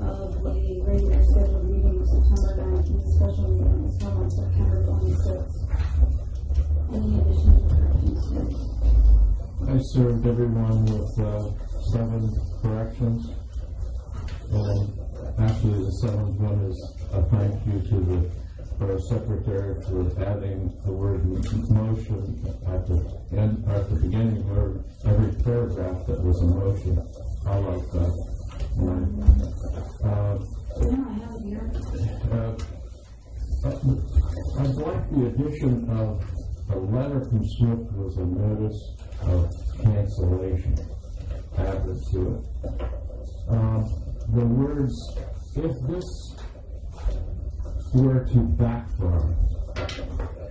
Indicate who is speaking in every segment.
Speaker 1: Of the regular scheduled meeting of September special meeting on September twenty-sixth. Any?
Speaker 2: I served everyone with uh, seven corrections. And actually, the seventh one is a thank you to the borough secretary for adding the word motion at the end, at the beginning of every paragraph that was a motion. I like that. Uh, uh, uh, I'd like the addition of a letter from Swift was a notice of cancellation added to it. Um, the words, if this were to backfire,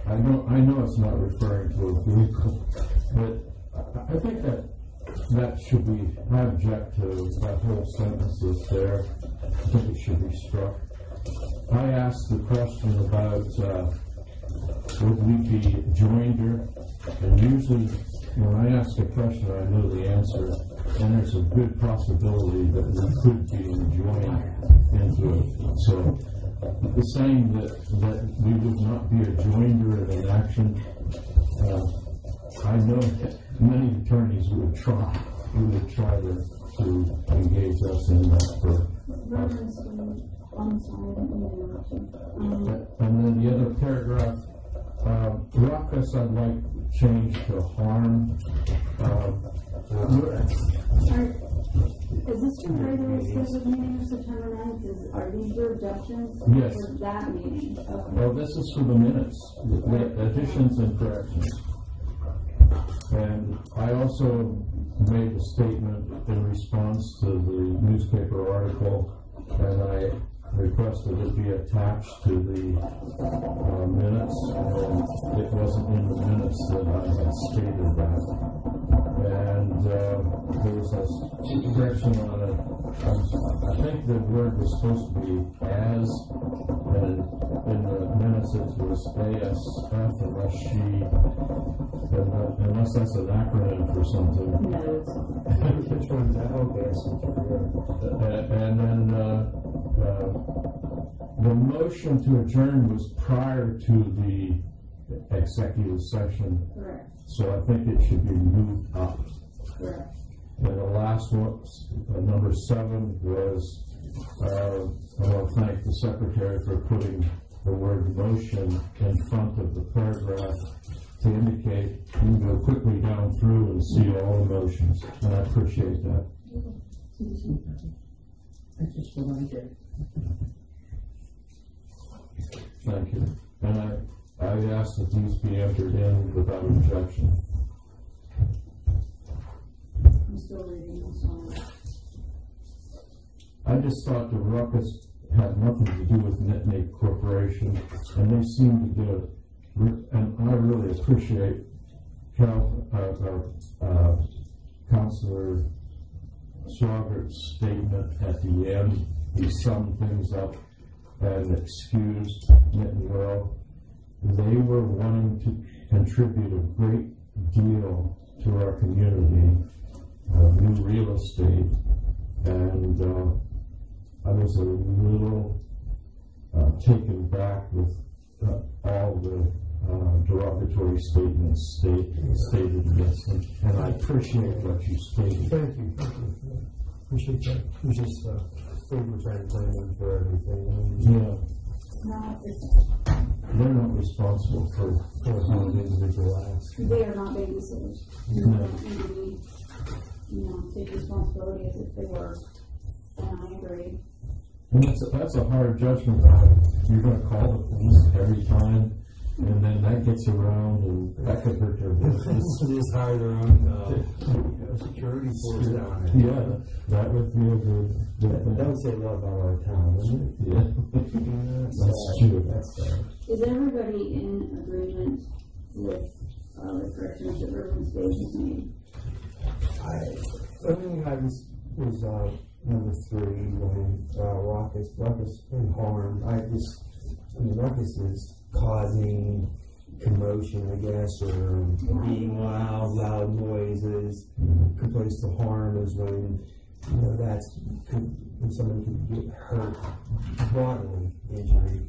Speaker 2: I know, I know it's not referring to a vehicle, but I think that that should be, I object to that whole sentence there. I think it should be struck. I asked the question about, uh, would we be joinder? And usually, when I ask a question, I know the answer, and there's a good possibility that we could be joined into it. So, the saying that, that we would not be a joinder in an action, uh, I know that many attorneys would try, would try to, to engage us in that for
Speaker 1: Reverend's on the side of the election.
Speaker 2: And then the other paragraph, uh, ruckus I'd like changed to harm. Uh,
Speaker 1: Are- Is this your regular scheduled meeting of September ninth? Is, are these your objections?
Speaker 2: Yes.
Speaker 1: For that meeting? Okay.
Speaker 2: Well, this is for the minutes, the additions and corrections. And I also made a statement in response to the newspaper article, and I requested it be attached to the uh, minutes, and it wasn't in the minutes that I had stated that. And uh, there was a correction on it. I think the word was supposed to be as, and in the minutes it was ASF unless she, unless that's an acronym for something.
Speaker 1: No, it's-
Speaker 3: Which one's that? Okay, I see.
Speaker 2: Uh, And then, uh, uh, the motion to adjourn was prior to the executive session,
Speaker 1: correct,
Speaker 2: so I think it should be moved up.
Speaker 1: correct.
Speaker 2: And the last one, uh, number seven, was, uh, I want to thank the secretary for putting the word motion in front of the paragraph to indicate you can go quickly down through and see all the motions, and I appreciate that.
Speaker 3: That's just what I did.
Speaker 2: Thank you. And I, I ask that these be entered in without objection.
Speaker 1: I'm still reading this one.
Speaker 2: I just thought the ruckus had nothing to do with Nittany Corporation, and they seem to do it. And I really appreciate Cal, uh, uh, Counselor Swagert's statement at the end. He summed things up and excused Nittany Oil. They were wanting to contribute a great deal to our community, uh, new real estate, And uh, I was a little uh, taken back with uh, all the uh, derogatory statements state, stated against them. And I appreciate what you stated.
Speaker 4: Thank you, thank you. Appreciate that. It's just, uh, we were trying to plan one for everything.
Speaker 2: Yeah,
Speaker 1: No,
Speaker 2: they're not responsible for, for how an individual acts.
Speaker 1: they are not babysitters. You
Speaker 2: No.
Speaker 1: don't need you know, take responsibility as if they were. And I agree.
Speaker 2: And that's, a- that's a hard judgment. You're gonna call the police every time, and then that gets around, and that could hurt their business.
Speaker 4: Just hire their own, uh, security force down there.
Speaker 2: Yeah, that would be a good, good
Speaker 4: That would say a lot about our town, wouldn't it?
Speaker 2: Yeah. That's true.
Speaker 4: That's, uh,
Speaker 1: Is everybody in agreement with, uh, the corrections that Reverend Spade has made?
Speaker 4: I, everything I was, was, uh, number three, when, uh, Ruckus, Ruckus and harm, I just, I mean, Ruckus is causing commotion, I guess, or being loud, loud noises. Good place to harm is when, you know, that's, could, when somebody could get hurt, bodily injury.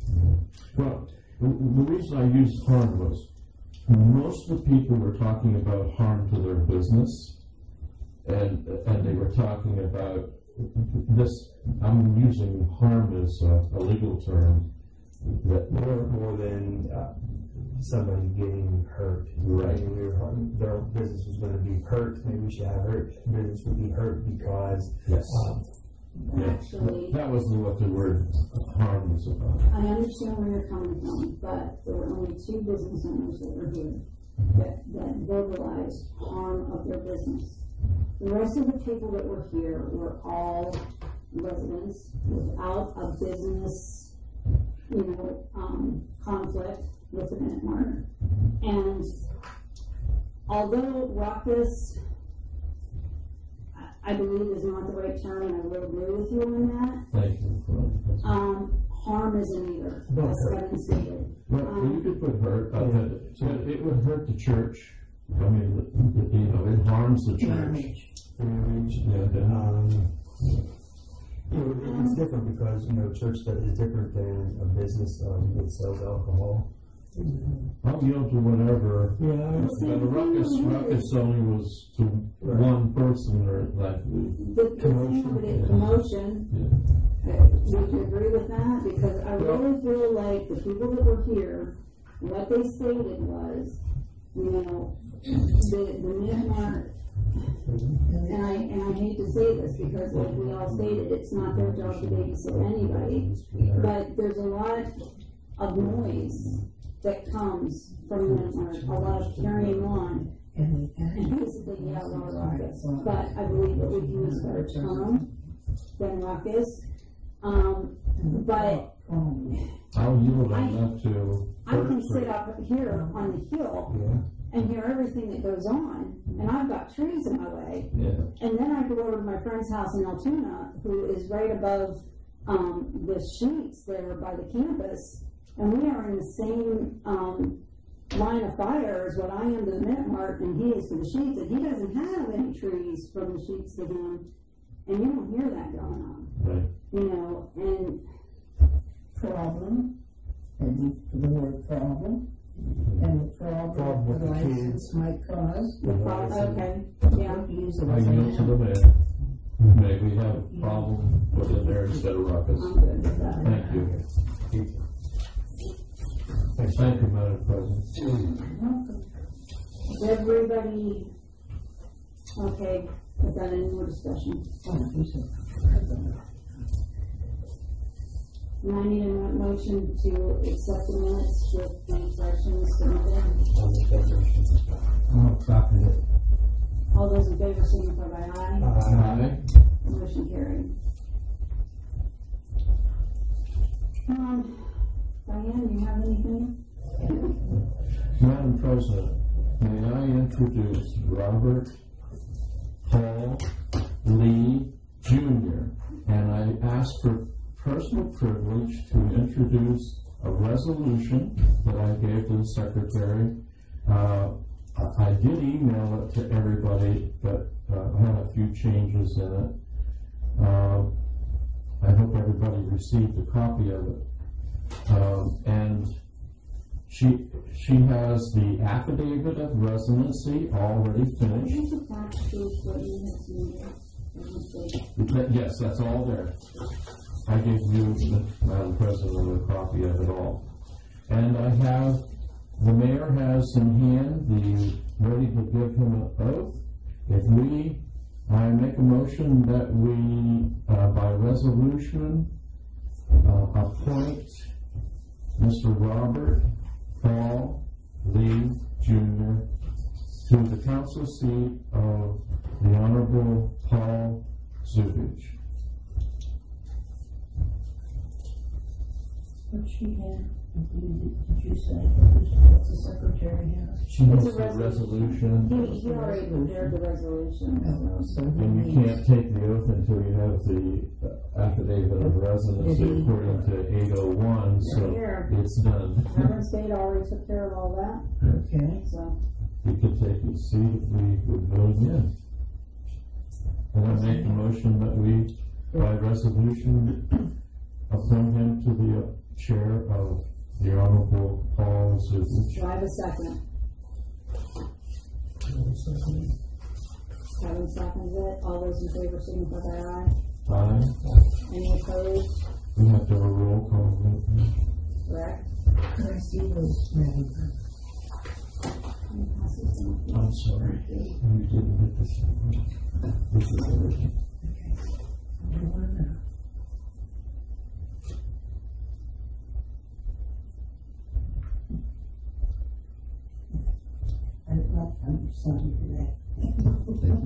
Speaker 2: Well, the the reason I used harm was, most of the people were talking about harm to their business, and, and they were talking about this, I'm using harm as a, a legal term, that,
Speaker 4: More, more than, uh, somebody getting hurt.
Speaker 2: Right.
Speaker 4: I we were, their business was gonna be hurt, maybe we should have hurt, business would be hurt because,
Speaker 2: yes.
Speaker 4: um,
Speaker 2: Yeah,
Speaker 1: Actually,
Speaker 2: That was what the word harm was about.
Speaker 1: I understand where you're coming from, but there were only two business owners that were here that, that verbalized harm of their business. The rest of the people that were here were all residents without a business, you know, um, conflict with the Minute Mart. And although raucous, I, I believe is not the right term, and I will agree with you on that,
Speaker 2: Thank you
Speaker 1: um, harm isn't either, as Kevin stated.
Speaker 2: Well, you could put hurt, uh, but but it would hurt the church. I mean, it- it- you know, it harms the church.
Speaker 4: damage,
Speaker 2: Yeah, yeah.
Speaker 4: um, you know, it- it's different because, you know, church that is different than a business, um, that sells alcohol.
Speaker 2: I'll yield to whatever.
Speaker 4: Yeah.
Speaker 2: But the ruckus, ruckus only was to one person or like,
Speaker 1: The, the thing of it, commotion,
Speaker 2: yeah.
Speaker 1: uh, would you agree with that? Because I really feel like the people that were here, what they stated was, you know, the, the Minute Mart, and I, and I hate to say this because like we all stated, it's not their job to babysit anybody, but there's a lot of noise that comes from the Minute a lot of carrying on. And basically, yeah, a lot of ruckus, but I believe that we can use a better term than ruckus. Um, but
Speaker 2: I'll yield on that to.
Speaker 1: I can sit up here on the hill
Speaker 4: Yeah.
Speaker 1: And hear everything that goes on, and I've got trees in my way.
Speaker 2: Yeah,
Speaker 1: And then I go over to my friend's house in Altoona, who is right above, um, the Sheetz there by the campus. And we are in the same, um, line of fire as what I am to the Minute Mart and he is to the Sheetz, and he doesn't have any trees from the Sheetz to him. And you don't hear that going on,
Speaker 2: right.
Speaker 1: you know, and
Speaker 5: problem, and you the word problem, and the
Speaker 4: Problem
Speaker 5: problem
Speaker 4: with
Speaker 5: the
Speaker 4: the
Speaker 5: license
Speaker 4: kids.
Speaker 5: might cause.
Speaker 1: the pro- okay, yeah.
Speaker 5: Use it
Speaker 2: I yield to the mayor. May we have a problem with it there instead of ruckus?
Speaker 1: I'm good with that.
Speaker 2: Thank you. Thank you, Madam President.
Speaker 1: Is everybody, okay, is that any more discussion? And I need a motion to accept the minutes with the corrections submitted.
Speaker 4: I'll copy it.
Speaker 1: All those in favor signify by aye.
Speaker 2: Aye.
Speaker 1: Motion carried. Um, Diane, do you have anything?
Speaker 2: Madam President, may I introduce Robert Paul Lee Jr. And I ask for personal privilege to introduce a resolution that I gave to the secretary. Uh, I did email it to everybody, but uh, I had a few changes in it. Um, I hope everybody received a copy of it. Um, and she, she has the affidavit of residency already finished.
Speaker 1: Here's the fact sheet what you had submitted. Let me see.
Speaker 2: That- Yes, that's all there. I gave you, Madam President, a copy of it all. And I have, the mayor has in hand the, ready to give him an oath. If we, I make a motion that we, uh, by resolution, uh, appoint Mr. Robert Paul Lee Jr. to the council seat of the Honorable Paul Zubich.
Speaker 5: What she had, did you say, what the secretary has?
Speaker 2: She
Speaker 1: It's
Speaker 2: has
Speaker 1: a
Speaker 2: the
Speaker 1: resolution.
Speaker 2: resolution,
Speaker 1: He, he already prepared the resolution, so.
Speaker 5: so
Speaker 2: and you can't take the oath until you have the affidavit of residency according to eight oh one, so
Speaker 1: Here.
Speaker 2: it's done.
Speaker 1: Reverend Spade already took care of all that,
Speaker 5: Okay,
Speaker 1: so.
Speaker 2: You could take your seat if we would vote in. And I make a motion that we, by resolution, appoint him to the uh, chair of the Honorable Paul Zubich.
Speaker 1: Do I have a second? Kevin seconds it. All those in favor signify by aye.
Speaker 2: Aye.
Speaker 1: Any opposed?
Speaker 2: We have to have a roll call. vote.
Speaker 1: Correct?
Speaker 5: can I see those, Madam?
Speaker 2: I'm sorry. We didn't get this. This is the original.
Speaker 5: Do you want to? I, I'm for that.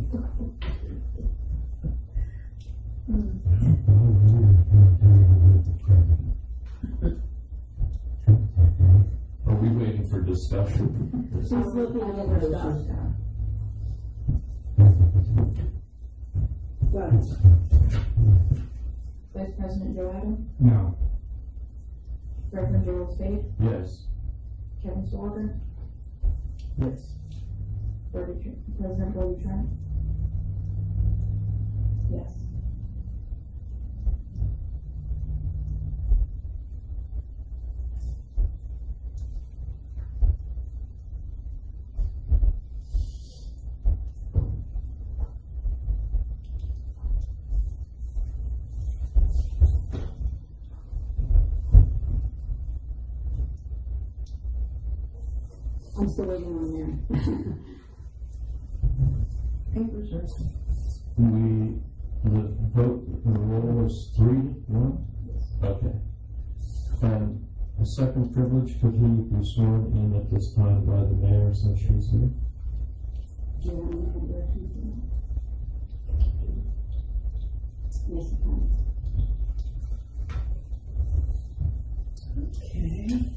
Speaker 2: Are we waiting for discussion?
Speaker 1: She's looking over stuff. Go ahead. Vice President Joe Adam,
Speaker 4: No.
Speaker 1: Reverend Joel Spade,
Speaker 2: Yes.
Speaker 1: Kevin Swager,
Speaker 4: Yes.
Speaker 1: President Brody Trent. Yes. I'm still waiting on there.
Speaker 5: Papers are,
Speaker 2: We, the vote, the roll was three, one? Okay. And the second privilege, could he be sworn in at this time by the mayor since she's here?
Speaker 1: Do you want me to have directions? Yes, you can.
Speaker 5: okay.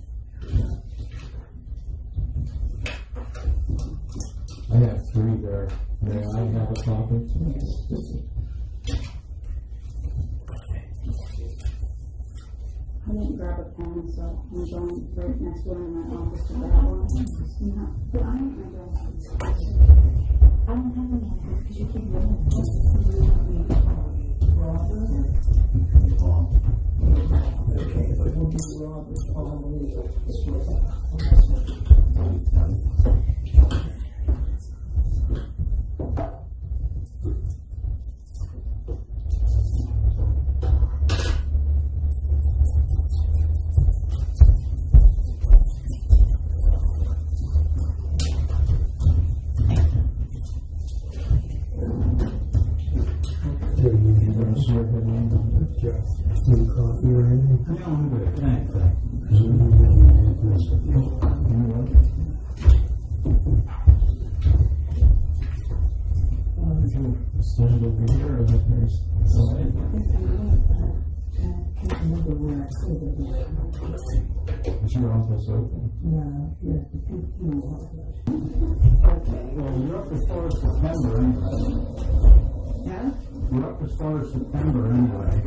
Speaker 2: I have three there. May I have a copy?
Speaker 1: I didn't grab a pen, so I'm going right next door in my office to grab one. No, but I don't know.
Speaker 5: I don't have any, because you keep running. Robert? Okay, but we'll do Robert,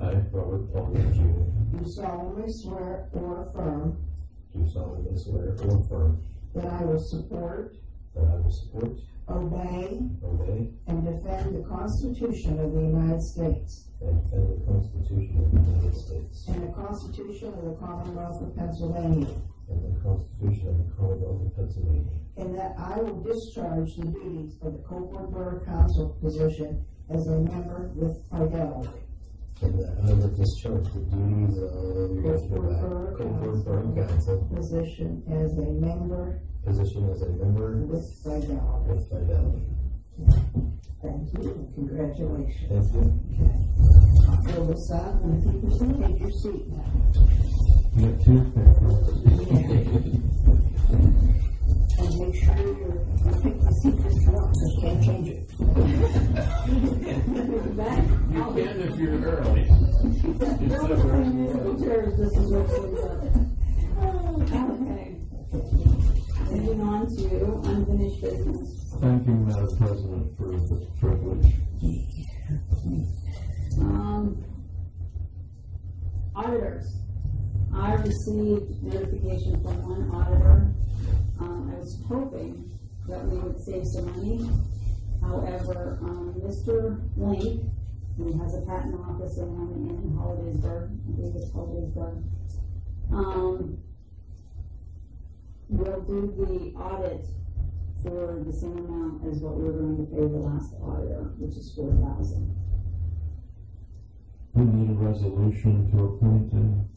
Speaker 5: I, Robert
Speaker 4: Paul Jr.,
Speaker 5: do solemnly swear or affirm
Speaker 4: do solemnly swear or affirm
Speaker 5: that I will support,
Speaker 4: that I will support,
Speaker 5: obey,
Speaker 4: obey,
Speaker 5: and defend the Constitution of the United States
Speaker 4: and defend the Constitution of the United States
Speaker 5: and the Constitution of the Commonwealth of Pennsylvania,
Speaker 4: and the Constitution of the Commonwealth of Pennsylvania,
Speaker 5: and that I will discharge the duties of the Coalport Borough Council position as a member with fidelity.
Speaker 4: And that I will discharge the duties of
Speaker 5: Borough
Speaker 4: Coalport Borough Council
Speaker 5: Position as a member
Speaker 4: position as a member
Speaker 5: with fidelity.
Speaker 4: with fidelity.
Speaker 5: Thank you, and congratulations.
Speaker 4: Thank you.
Speaker 5: Fill this out, and if you can take your seat now.
Speaker 2: You got two.
Speaker 5: And make sure you pick the you want, you can't change it.
Speaker 6: You can if you're early.
Speaker 1: Musical this is. Okay. Moving on to unfinished business.
Speaker 2: Thank you, Madam President, for the privilege.
Speaker 1: Um, auditors. I received notification from one auditor. Um, I was hoping that we would save some money. However, um, Mr. Link, who has a patent office in, in Hollidaysburg, I believe it's Hollidaysburg, um, will do the audit for the same amount as what we were going to pay the last auditor, which is four thousand.
Speaker 2: We need a resolution to appoint him.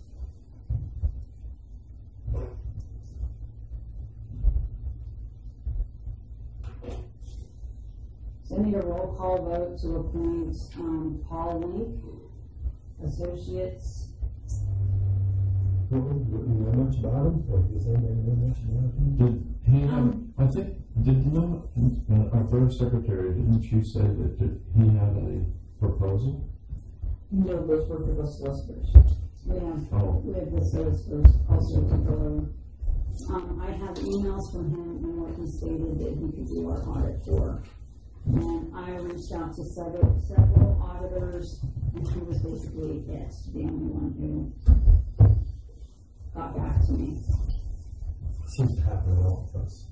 Speaker 1: So I need a roll call vote to appoint, um, Paul Link, Associates.
Speaker 4: What, what, you know much about him, or do you think I know much about him?
Speaker 2: Did he
Speaker 1: Um,
Speaker 2: I think, did you know, uh, our first secretary, didn't you say that did he had a proposal?
Speaker 3: No, those were for the solicitors.
Speaker 1: We have,
Speaker 2: Oh.
Speaker 1: we have the solicitors also to go. Um, I have emails from him and what he stated that he could do our audit for. And I reached out to several, several auditors, and he was basically it, the only one who got back to me.
Speaker 4: Seems to happen with all of us.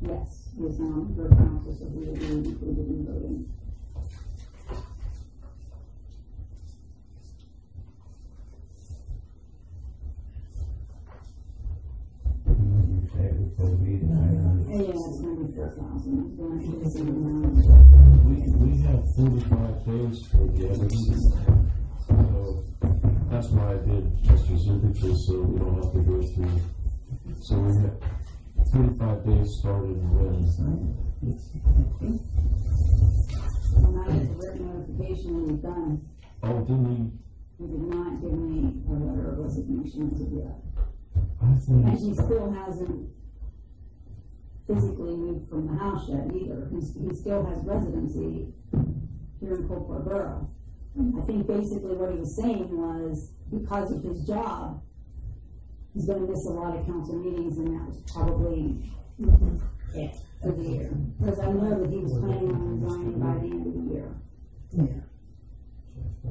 Speaker 1: Yes, he is now for council, so he included in voting.
Speaker 2: We, we have forty-five days for the. So that's why I did just specifically, so we don't have to go through. So we have forty-five days started when,
Speaker 1: When I get the written notification when he's done,
Speaker 2: oh, didn't
Speaker 1: he did not give me a letter of resignation of yet.
Speaker 2: He,
Speaker 1: And he still hasn't physically moved from the house yet either. He's, he still has residency here in Coalport Borough. I think basically what he was saying was because of his job, he's gonna miss a lot of council meetings and that was probably it for the year. Because I know that he was planning on resigning by the end of the year.
Speaker 5: Yeah.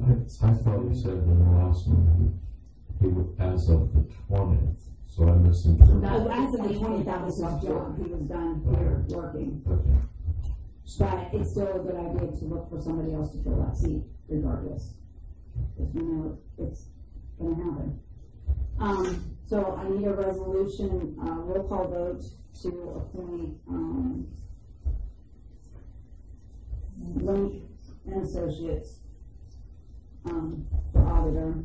Speaker 2: I, I thought he said in the last one, he, he would, as of the twentieth, so I misinterpreted.
Speaker 1: Now, as of the twentieth, that was his job. He was done here working.
Speaker 2: Okay.
Speaker 1: But it's still a good idea to look for somebody else to fill that seat regardless. Because we know it's gonna happen. Um, so I need a resolution, uh, roll call vote to appoint, um, Link and Associates, um, for auditor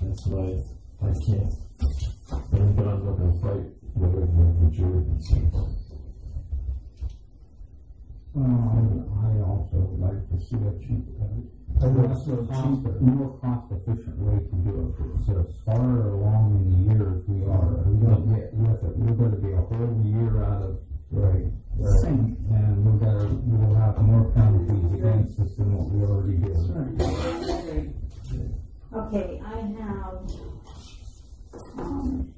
Speaker 2: That's why I can't. But I'm not gonna fight whatever the majority says.
Speaker 7: Um, I also like to see a cheap, uh,
Speaker 4: it's
Speaker 7: cost, more cost efficient way to do it. So far along in the year we are, we don't get with it, we're gonna be a whole year out of
Speaker 4: Right.
Speaker 7: Sync. And we're gonna, we'll have more penalties against us than what we already did.
Speaker 1: Okay, I have, um,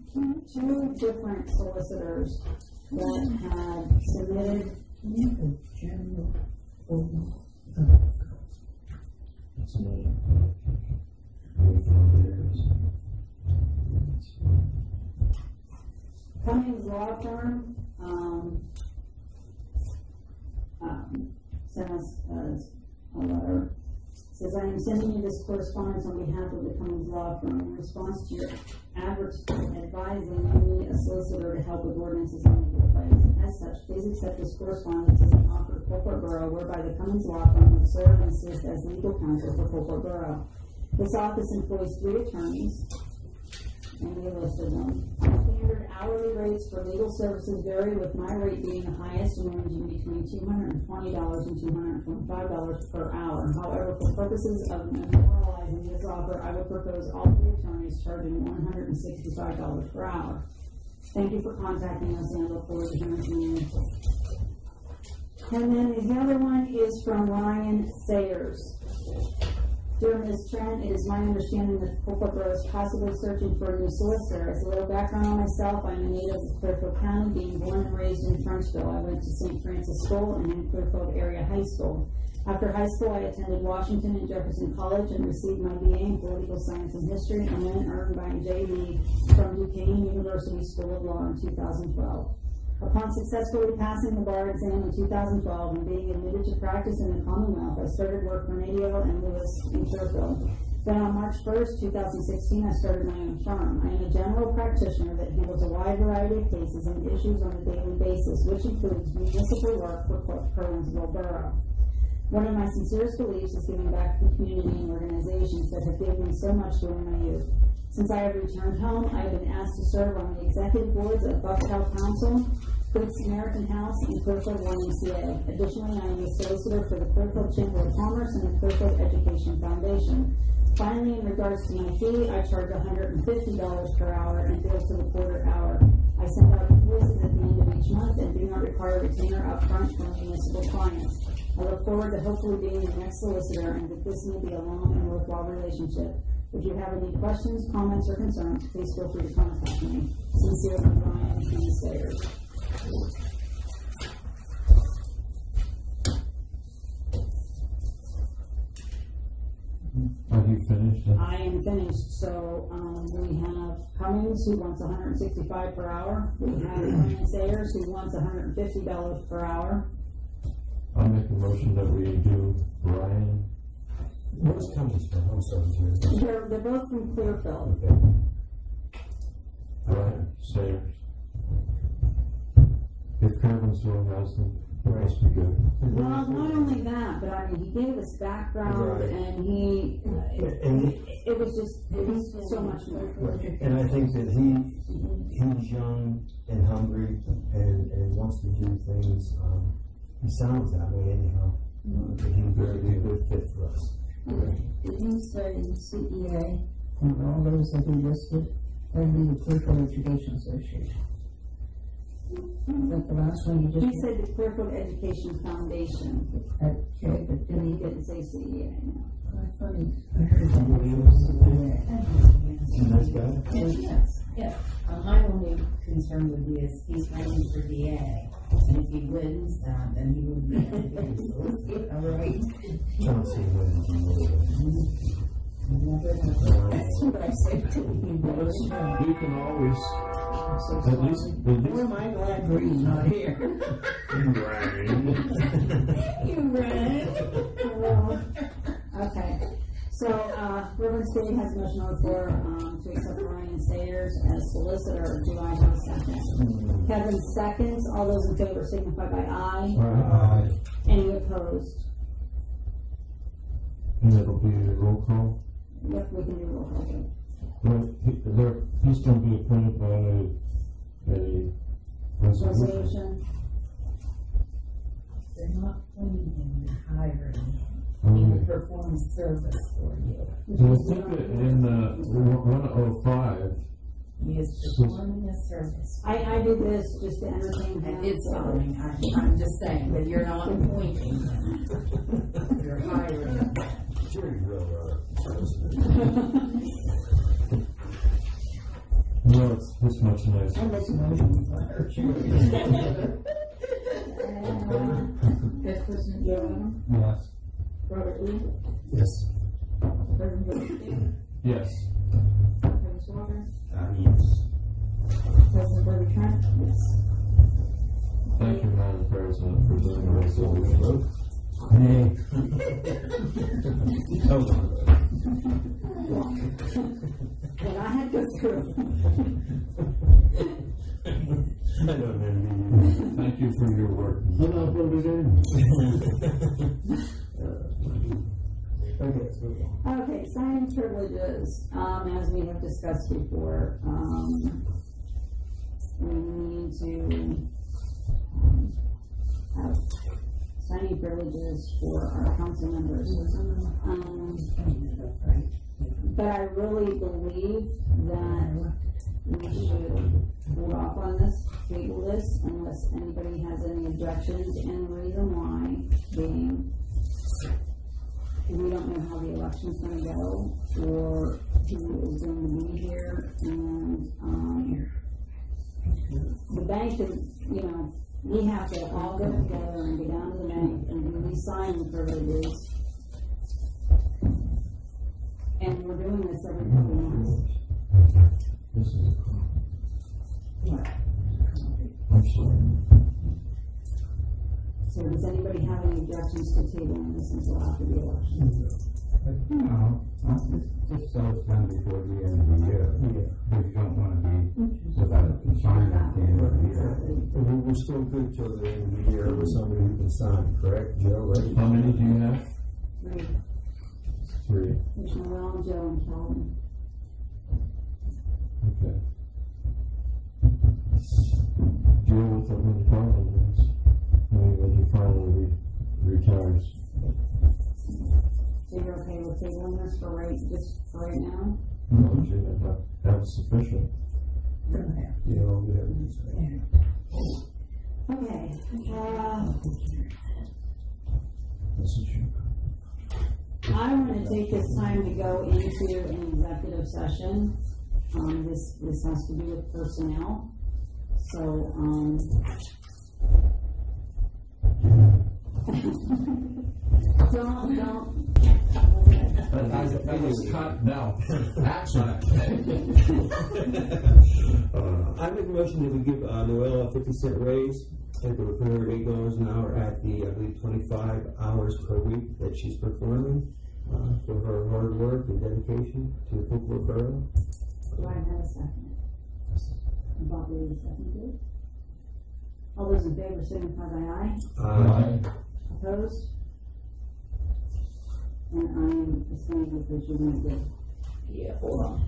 Speaker 1: two different solicitors that had submitted
Speaker 5: General,
Speaker 2: It's another. Move on there.
Speaker 1: Cummings Law Firm, um, um, sent us, uh, a letter. Says, I am sending you this correspondence on behalf of the Cummings Law Firm in response to your advising need a solicitor to help with ordinances on legal. As such, please accept this correspondence as an offer to Coalport Borough whereby the Cummings Law Firm will serve and assist as legal counsel for Coalport Borough. This office employs three attorneys, and we listed them. Standard hourly rates for legal services vary with my rate being the highest ranging between two hundred and twenty dollars and two hundred and twenty-five dollars per hour. However, for purposes of memorializing this offer, I would propose all three attorneys charging one hundred and sixty-five dollars per hour. Thank you for contacting us and I look forward to hearing from you. And then the other one is from Ryan Sayers. Dear this Trent, it is my understanding that Borough is possibly searching for a new solicitor. As a little background on myself, I'm a native of Clearfield County, being born and raised in Frenchville. I went to St. Francis School and then Clearfield Area High School. After high school, I attended Washington and Jefferson College and received my BA in Political Science and History and then earned my JD from Duquesne University School of Law in 2012. Upon successfully passing the bar exam in 2012 and being admitted to practice in the Commonwealth, I started work for Naddeo and Lewis in Clearfield. Then on March 1st, 2016, I started my own firm. I am a general practitioner that handles a wide variety of cases and issues on a daily basis, which includes municipal work for Curwensville Borough. One of my sincerest beliefs is giving back to the community and organizations that have given me so much during my youth. Since I have returned home, I have been asked to serve on the executive boards of Bucktail Council, Good Samaritan House, and Clearfield YMCA. Additionally, I am a solicitor for the Clearfield Chamber of Commerce and the Clearfield Education Foundation. Finally, in regards to my fee, I charge $150 per hour and bill to the quarter hour. I send out invoices at the end of each month and do not require a retainer upfront from municipal clients. I look forward to hopefully being the next solicitor and that this may be a long and worthwhile relationship. If you have any questions, comments, or concerns, please feel free to contact me. Sincerely, Brian P. Sayers.
Speaker 2: Are you finished?
Speaker 1: I am finished, so, um, we have Cummings who wants hundred and sixty-five per hour. We have Brian Sayers who wants hundred and fifty dollars per hour.
Speaker 2: I'll make a motion that we do Brian.
Speaker 4: Where's Cummings from? I'm sorry.
Speaker 1: They're, they're both from Clearfield.
Speaker 4: Okay.
Speaker 2: Brian Sayers. If Curwensville has them, it must be good.
Speaker 1: Well, not only that, but I mean, he gave us background
Speaker 4: Right.
Speaker 1: and he,
Speaker 4: And,
Speaker 1: it, it was just, it was so much more.
Speaker 4: and I think that he, he's young and hungry and, and wants to do things, um, he sounds that way anyhow. Uh, that He would be a good fit for us.
Speaker 5: Did you say CEA and all those that he listed, or the Clearfield Education Association? Is that the last one you
Speaker 1: He
Speaker 5: just?
Speaker 1: said the Clearfield Education Foundation.
Speaker 5: Okay, but then
Speaker 1: He
Speaker 5: he
Speaker 1: didn't say CEA. no.
Speaker 5: I thought he, I heard that he was
Speaker 4: Nice guy.
Speaker 8: Yes. Uh, my only concern would be is he's running for DA, and if he wins, uh, then he would be. All right.
Speaker 4: Don't see him
Speaker 8: That's what I said to him.
Speaker 2: Well, let's- We can always, at least, at
Speaker 5: Where
Speaker 2: least
Speaker 5: am I glad Bree's not here?
Speaker 8: You ran.
Speaker 1: Well, Okay, so, uh, Reverend Spade has a motion on the floor, um, to accept Ryan Sayers as solicitor. Do I have a second? Kevin seconds. All those in favor signify by aye.
Speaker 2: Aye.
Speaker 1: Any opposed?
Speaker 2: And it'll be a roll call.
Speaker 1: Yep, we can do roll call. vote.
Speaker 2: Well, he- there, he's gonna be appointed by a, a resolution.
Speaker 1: Resolution.
Speaker 8: They're not appointing him, they're hiring him. He
Speaker 2: Okay.
Speaker 8: perform a service for you.
Speaker 2: So I think that in, uh, one oh five,
Speaker 8: He is performing a service.
Speaker 1: I, I do this just to entertain him.
Speaker 8: And it's fine, I, I'm just saying that you're not appointing him. You're hiring him.
Speaker 2: no, it's, it's much nicer.
Speaker 5: I make a motion for her.
Speaker 1: Person, Joe Allen,
Speaker 7: Yes.
Speaker 1: Robert Lee,
Speaker 4: Yes.
Speaker 1: Reverend Joe,
Speaker 2: Yes.
Speaker 1: Kevin Swager,
Speaker 4: Uh, yes.
Speaker 1: President Bernie Trent. Yes.
Speaker 2: Thank you, Madam President, for doing the resolution.
Speaker 4: Hey.
Speaker 1: And I had to go through.
Speaker 4: I don't envy you.
Speaker 2: Thank you for your work.
Speaker 4: You're not voted in. Okay.
Speaker 1: Okay, signing privileges, um, as we have discussed before, um, we need to, um, have signing privileges for our council members. Um, but I really believe that we should hold off on this, table this, unless anybody has any objections, and the reason why being, we don't know how the election's gonna go, or who is going to be here, and, um, the bank is, you know, we have to all get together and go down to the bank and do these signing privileges. And we're doing this every couple of months.
Speaker 2: This is a copy. I'm sorry.
Speaker 1: So does anybody have any objections to tabling this until after the election?
Speaker 7: No, just so it's done before the end of the year. Because you don't wanna be without a sign at the end of the year.
Speaker 4: We, we're still good till the end of the year with somebody who can sign, correct, Joe, right?
Speaker 2: How many do you have?
Speaker 1: Three,
Speaker 2: Three.
Speaker 1: Commissioner Well, Joe, and Calvin.
Speaker 2: Okay. Deal with it when Carlin is, when when he finally re- retires.
Speaker 1: So you're okay with tabling this for right, just for right now?
Speaker 2: No, Gee, that, that's sufficient.
Speaker 4: We have to say.
Speaker 1: Okay, uh,
Speaker 2: This is you.
Speaker 1: I want to take this time to go into an executive session. Um, this, this has to do with personnel. So, um. Don't, don't.
Speaker 2: Is cut now.
Speaker 4: I make a motion that we give, uh, Noella a fifty cent raise, at the her at eight dollars an hour at the, I believe, twenty-five hours per week that she's performing, uh, for her hard work and dedication to the people of Borough.
Speaker 1: Do I have a second? Bob. All those in favor signify by aye.
Speaker 4: Uh,
Speaker 1: Opposed? And I am assuming that you're gonna give. Yeah, hold on.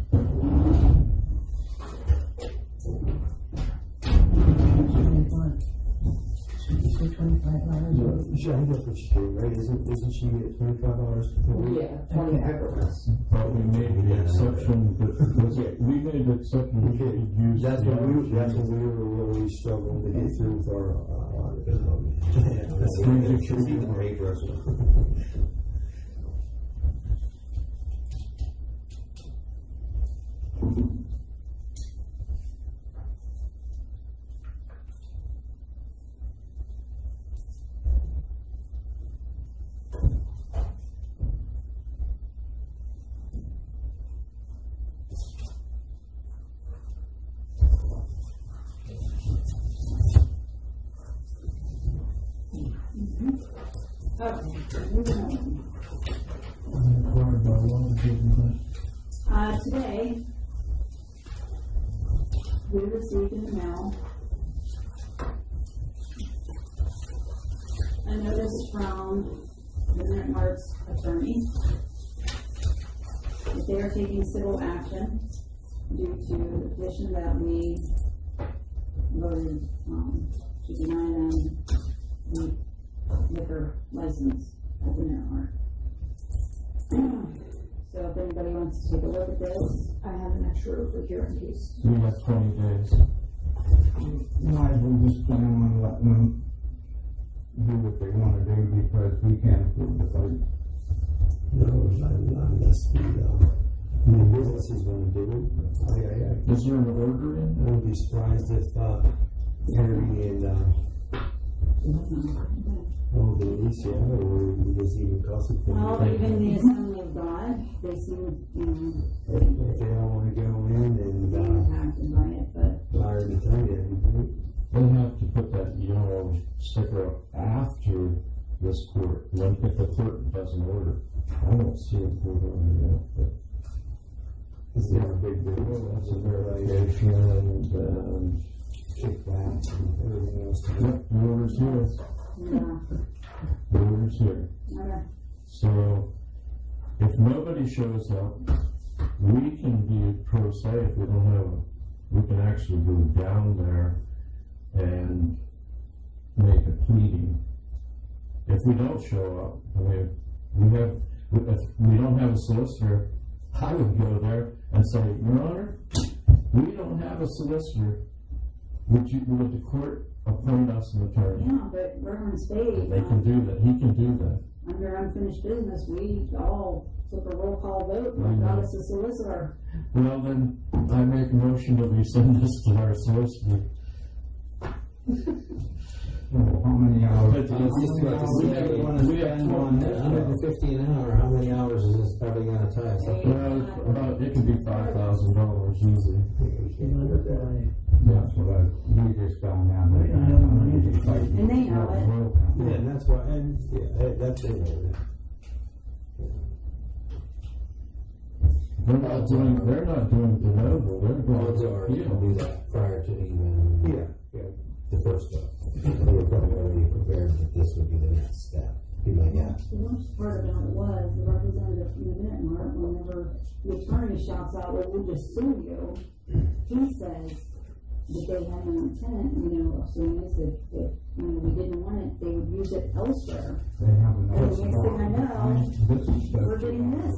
Speaker 5: Twenty-five hours.
Speaker 4: she, I think that's what she's doing, right? Isn't, isn't she at twenty-five hours per week?
Speaker 3: Yeah, twenty-five hours.
Speaker 2: But we made the exception, that, was it- we made the exception, we could use.
Speaker 4: That's
Speaker 2: the
Speaker 4: when we, that's when we were really struggling to get through with our, uh, audit.
Speaker 2: That's pretty true.
Speaker 4: even paid
Speaker 1: Marks attorney that they are taking civil action due to the petition that we voted, um, to deny them the liquor license at the Minit Mart. So if anybody wants to take a look at this,
Speaker 3: I have an extra over here in case.
Speaker 2: We have twenty days.
Speaker 7: Might as well just plan on letting them do what they wanna do because we can't approve the vote.
Speaker 4: No, not unless the, uh, the business is gonna do it. I, I, I
Speaker 2: Is there an order in?
Speaker 4: I would be surprised if, uh, Harry and, uh, oh, Alicia, or this even cost a thing.
Speaker 1: well, even the Assembly of God, they seem, you know,
Speaker 4: If they all wanna go in and,
Speaker 1: be
Speaker 4: uh,
Speaker 1: impacted by it, but
Speaker 4: fire the thing, that'd.
Speaker 2: They have to put that yellow sticker up after this court, when, if the court does an order. I don't see a court order yet, but
Speaker 4: Is there a big deal?
Speaker 2: that's a verification and, um,
Speaker 4: Kickback and everything else.
Speaker 2: yep, the order's here,
Speaker 1: yeah,
Speaker 2: the order's here.
Speaker 1: okay.
Speaker 2: So, if nobody shows up, we can be pro se if we don't have, a we can actually go down there and make a pleading. If we don't show up, I mean, we have, if we don't have a solicitor, I would go there and say, Your Honor, we don't have a solicitor. Would you, would the court appoint us an attorney?
Speaker 1: Yeah, but Reverend Spade,
Speaker 2: They can do that, he can do that.
Speaker 1: under unfinished business, we all took a roll call vote and got us a solicitor.
Speaker 2: Well, then, I make a motion that we send this to our solicitor.
Speaker 7: So how many hours?
Speaker 2: But
Speaker 7: how
Speaker 2: it's-
Speaker 7: many
Speaker 2: it's-
Speaker 7: hours
Speaker 2: we have-
Speaker 7: they wanna
Speaker 2: we have
Speaker 7: spend on this?
Speaker 4: Hundred and fifty an hour, how many hours is this probably gonna tie us up?
Speaker 2: Well, about, it could be five thousand dollars easy.
Speaker 7: That's what I, we just gone down there.
Speaker 1: And they know it.
Speaker 4: Yeah, and that's why, and, yeah, eh, that's it.
Speaker 2: They're not doing, they're not doing de novo, they're
Speaker 9: Odds
Speaker 2: going
Speaker 9: are
Speaker 2: to
Speaker 9: it'll be
Speaker 2: appeal.
Speaker 9: that prior to even
Speaker 4: Yeah, yeah.
Speaker 9: The first step. They were probably already prepared that this would be the next step. Be my guess.
Speaker 1: The worst part about it was, the representative from the Mart, whenever the attorney shouts out, well, we'll just sue you, he says that they had an intent, you know, so suing us if, if, you know, we didn't want it, they would use it elsewhere.
Speaker 7: They have
Speaker 1: And
Speaker 7: another.
Speaker 1: the next thing I know,
Speaker 7: This is just.
Speaker 1: we're getting this.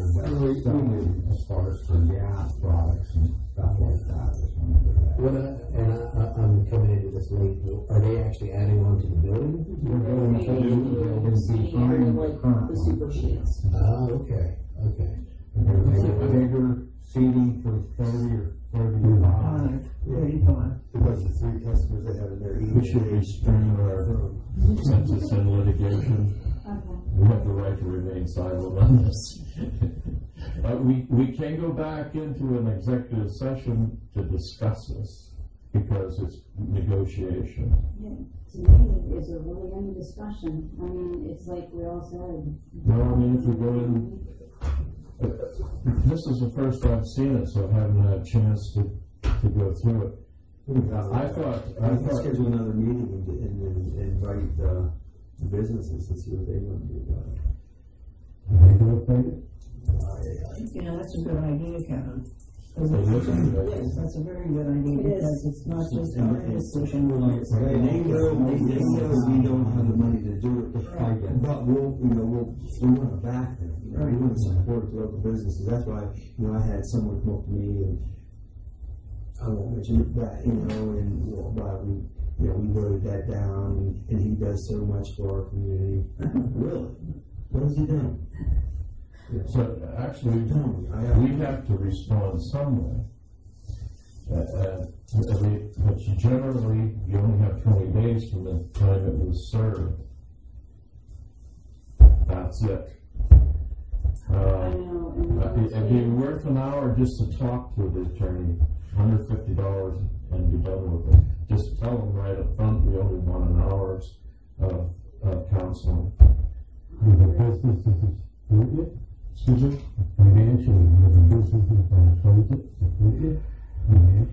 Speaker 7: As far as for gas products and stuff like that, just wanted to.
Speaker 9: What, uh, and I, I- I'm coming into this late, are they actually adding on to the building?
Speaker 7: We're going to do the building behind the current
Speaker 3: The super Sheetz.
Speaker 9: Ah, okay, okay.
Speaker 7: There's a bigger seating for thirty or thirty-five.
Speaker 3: Thirty-five.
Speaker 4: Because the three customers they have in there.
Speaker 2: We should restrain our census and litigation.
Speaker 1: okay,
Speaker 2: We have the right to remain silent on this. Uh, we, we can go back into an executive session to discuss this, because it's negotiation.
Speaker 1: yeah, to me, is there really any discussion? I mean, it's like we all said.
Speaker 2: I mean, if we go in, this is the first I've seen it, so I haven't had a chance to, to go through it. I thought, I
Speaker 4: I can
Speaker 2: thought,
Speaker 4: schedule another meeting and, and, and invite, uh, the businesses and see what they want to do about it.
Speaker 2: maybe we'll take it.
Speaker 5: Yeah, that's a good idea, Kevin. 'Cause
Speaker 2: It
Speaker 5: it's-
Speaker 2: is a.
Speaker 5: Yes, that's a very good idea,
Speaker 1: It is.
Speaker 5: because it's not just
Speaker 4: And
Speaker 5: our
Speaker 4: it's-
Speaker 5: decision.
Speaker 4: They know, they, they know we don't have the money to do it, but we'll, you know, we'll, we wanna back them, you know, we wanna support the local businesses, that's why, you know, I had someone come up to me and I won't mention you know, and why we, you know, we voted that down, and, and he does so much for our community. Really? What has he done?
Speaker 2: So, actually,
Speaker 4: Tell me, I,
Speaker 2: we have to respond some way. Uh, uh, generally, you only have twenty days from the time it was served. That's it.
Speaker 1: I
Speaker 2: Uh,
Speaker 1: know,
Speaker 2: it'd it'd be worth an hour just to talk to the attorney, hundred fifty dollars and be done with it. Just tell them right up front, we only want an hour's of, of counseling.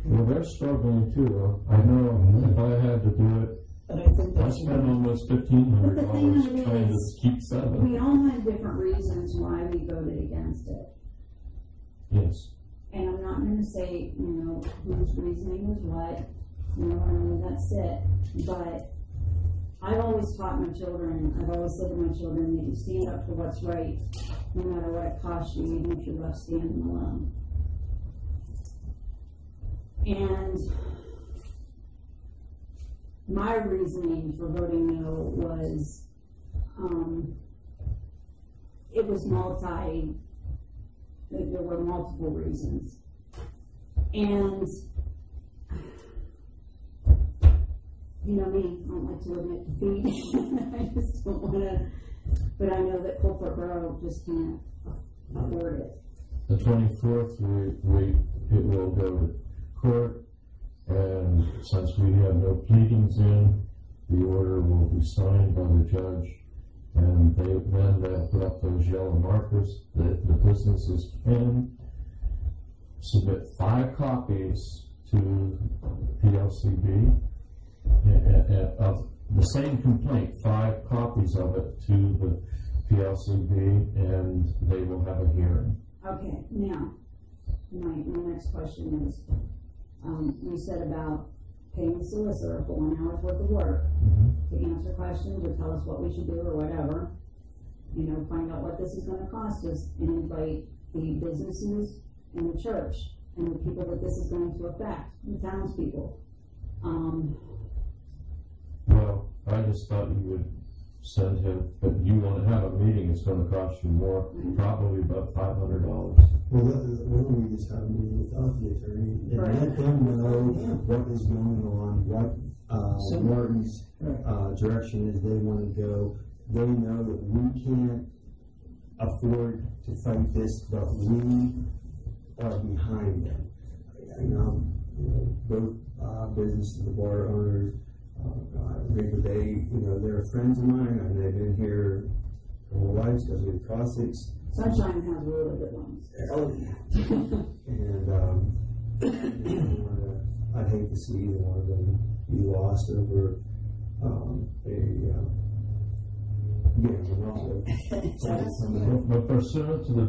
Speaker 2: Well, they're struggling too. I know if I had to do it,
Speaker 5: But I think
Speaker 2: I
Speaker 5: that's.
Speaker 2: spent almost fifteen hundred
Speaker 1: But the thing
Speaker 2: dollars trying to keep seven.
Speaker 1: We all had different reasons why we voted against it.
Speaker 2: Yes.
Speaker 1: And I'm not gonna say, you know, whose reasoning was what, you know, I mean, that's it. But I've always taught my children, I've always said to my children, that you stand up for what's right, no matter what it costs you, even if you're left standing alone. And my reasoning for voting no was, um, it was multi, there were multiple reasons. And, you know me, I don't like to admit defeat, I just don't wanna, but I know that Coalport Borough just can't afford it.
Speaker 2: The twenty-fourth, we, we, it will go to court, and since we have no pleadings in, the order will be signed by the judge, and they, then they'll put up those yellow markers that the businesses can submit five copies to PLCB a- eh, a- eh, a- eh, of the same complaint, five copies of it to the PLCB, and they will have a hearing.
Speaker 1: Okay, now, my, my next question is, um, you said about paying the solicitor for one hour's worth of work to answer questions or tell us what we should do or whatever. You know, find out what this is gonna cost us and invite the businesses and the church and the people that this is going to affect, the townspeople. Um,
Speaker 2: Well, I just thought you would send him, but you wanna have a meeting, it's gonna cost you more, probably about five hundred dollars.
Speaker 4: Well, let, why don't we just have a meeting without the attorney and let them know what is going on, what, uh,
Speaker 5: So-
Speaker 4: Martin's,
Speaker 5: Right.
Speaker 4: uh, direction is they wanna go. They know that we can't afford to fight this, but we are behind them. And, um, you know, both, uh, businesses, the bar owners, uh, they, they, you know, they're friends of mine, and they've been here for whole lives because we've crossed it.
Speaker 1: Sunshine has really good ones.
Speaker 4: Oh, yeah. and um, I'd hate to see either one of them be lost over um, a uh, yeah,
Speaker 2: but, pursuant to the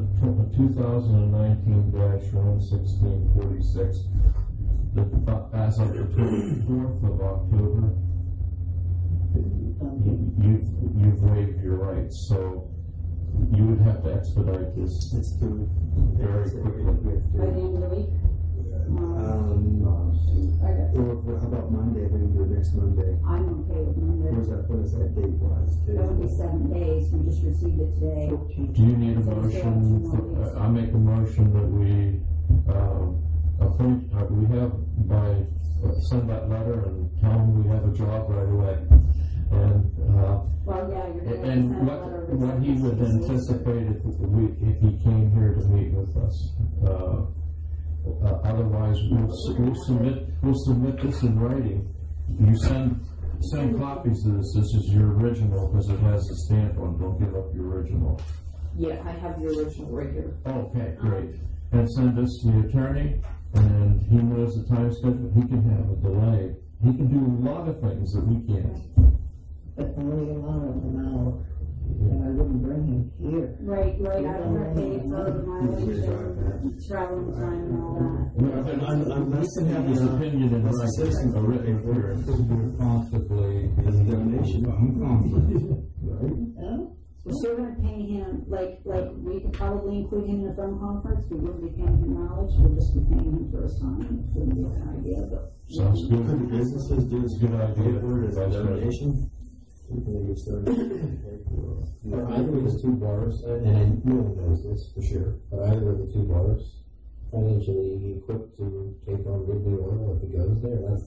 Speaker 2: 2019 dash 1646, that as of the 24th of October, you've, you've waived your rights. So you would have to expedite this. Very quickly.
Speaker 1: By the end of the week?
Speaker 4: Um, or how about Monday? We can do next Monday.
Speaker 1: I'm okay with Monday.
Speaker 4: What is that, what is that date was?
Speaker 1: That would be seven days. We just received it today.
Speaker 2: Do you need a motion? For, I make a motion that we, um, appoint, uh, we have by, uh, send that letter and tell them we have a job right away. And, uh,
Speaker 1: Well, yeah, you're going to
Speaker 2: and what, what he would anticipate if we, if he came here to meet with us. Uh, uh, otherwise, we'll, we'll submit, we'll submit this in writing. You send, send copies of this, this is your original, because it has a stamp on, don't give up your original.
Speaker 3: Yeah, I have the original right here.
Speaker 2: Okay, great. And send this to the attorney, and he knows the time schedule, he can have a delay. He can do a lot of things that we can't.
Speaker 5: But only one of them out, and I wouldn't bring him here.
Speaker 1: Right, right, I don't have to pay for the mileage and traveling time and all that.
Speaker 4: I'm- I'm
Speaker 2: We
Speaker 4: less
Speaker 2: can have his
Speaker 4: than,
Speaker 2: opinion in
Speaker 4: less than
Speaker 2: writing,
Speaker 4: six
Speaker 2: a written appearance.
Speaker 7: Possibly.
Speaker 4: As a donation.
Speaker 7: Right?
Speaker 5: Huh?
Speaker 1: We're still gonna pay him, like, like, we could probably include him in the phone conference, we wouldn't be paying him mileage, we'd just be paying him for his time, wouldn't be an idea, but.
Speaker 2: Sounds good.
Speaker 4: Could the businesses do
Speaker 2: It's a good idea.
Speaker 4: for it as a donation? We can give started.
Speaker 9: Or either of the two bars, uh, and no one knows this for sure, but either of the two bars financially equipped to take on Nittany Oil if he goes there, that's,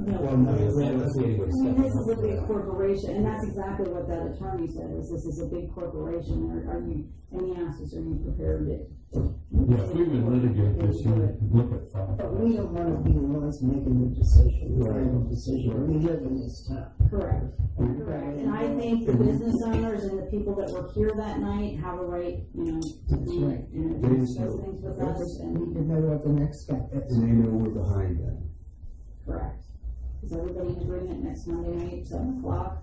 Speaker 9: Well, no, that's that's the way
Speaker 1: I mean, this is a
Speaker 9: step
Speaker 1: big
Speaker 9: up.
Speaker 1: corporation, and that's exactly what that attorney said, is this is a big corporation, are, are you, and he asked us, are you prepared to?
Speaker 2: Yeah, if we would litigate this, you would look at five.
Speaker 5: But we don't wanna be the ones making the decision, the
Speaker 9: Right.
Speaker 5: final decision, we live in this town.
Speaker 1: Correct. Correct, and I think the business owners and the people that were here that night have a right, you know, to
Speaker 5: That's
Speaker 1: be,
Speaker 5: right.
Speaker 1: you know,
Speaker 9: They
Speaker 1: discuss
Speaker 9: just-
Speaker 1: things with us, and,
Speaker 5: need to know what the next step is.
Speaker 9: And they know we're behind them.
Speaker 1: correct. Is everybody in agreement next Monday night, seven o'clock?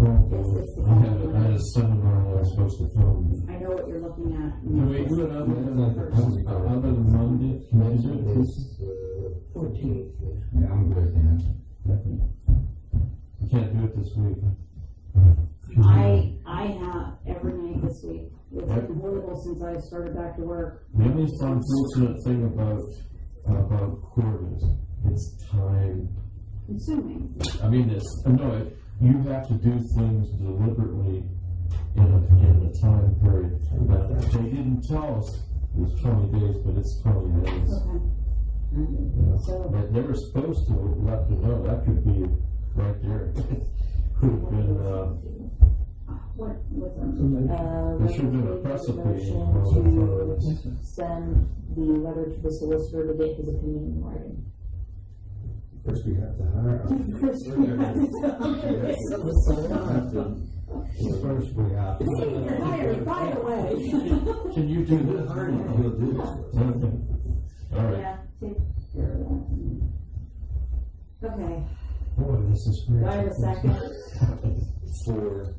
Speaker 2: I had, I had a seminar I was supposed to film.
Speaker 1: I know what you're looking at.
Speaker 2: Can we do it other than, other than Monday? Can I do it?
Speaker 9: It's, uh, fourteenth.
Speaker 7: Yeah, I'm good then.
Speaker 2: You can't do it this week.
Speaker 1: I, I have every night this week, it's been horrible since I started back to work.
Speaker 2: The unfortunate thing about, about court is, it's time
Speaker 1: Consuming,
Speaker 2: I mean, it's, no, it, you have to do things deliberately in a, in a time period. Now, they didn't tell us it was twenty days, but it's twenty days.
Speaker 1: okay.
Speaker 2: know.
Speaker 1: So-
Speaker 2: They, they were supposed to let you know, that could be right there. Could have been, uh,
Speaker 1: What, what's on?
Speaker 3: Uh,
Speaker 2: There should have been a press
Speaker 3: make a
Speaker 2: opinion
Speaker 3: motion
Speaker 2: the front
Speaker 3: To send the letter to the solicitor to get his opinion in writing.
Speaker 9: First, we have to hire.
Speaker 1: First, we have to-
Speaker 9: Have to-
Speaker 7: First, we have to.
Speaker 1: You're hired, by the way.
Speaker 2: can you do
Speaker 9: We'll
Speaker 2: this?
Speaker 9: hire you, he'll do this.
Speaker 2: Okay. All right.
Speaker 1: Yeah, take care of that. Okay,
Speaker 9: Boy, this is
Speaker 1: do I have a second?
Speaker 9: For,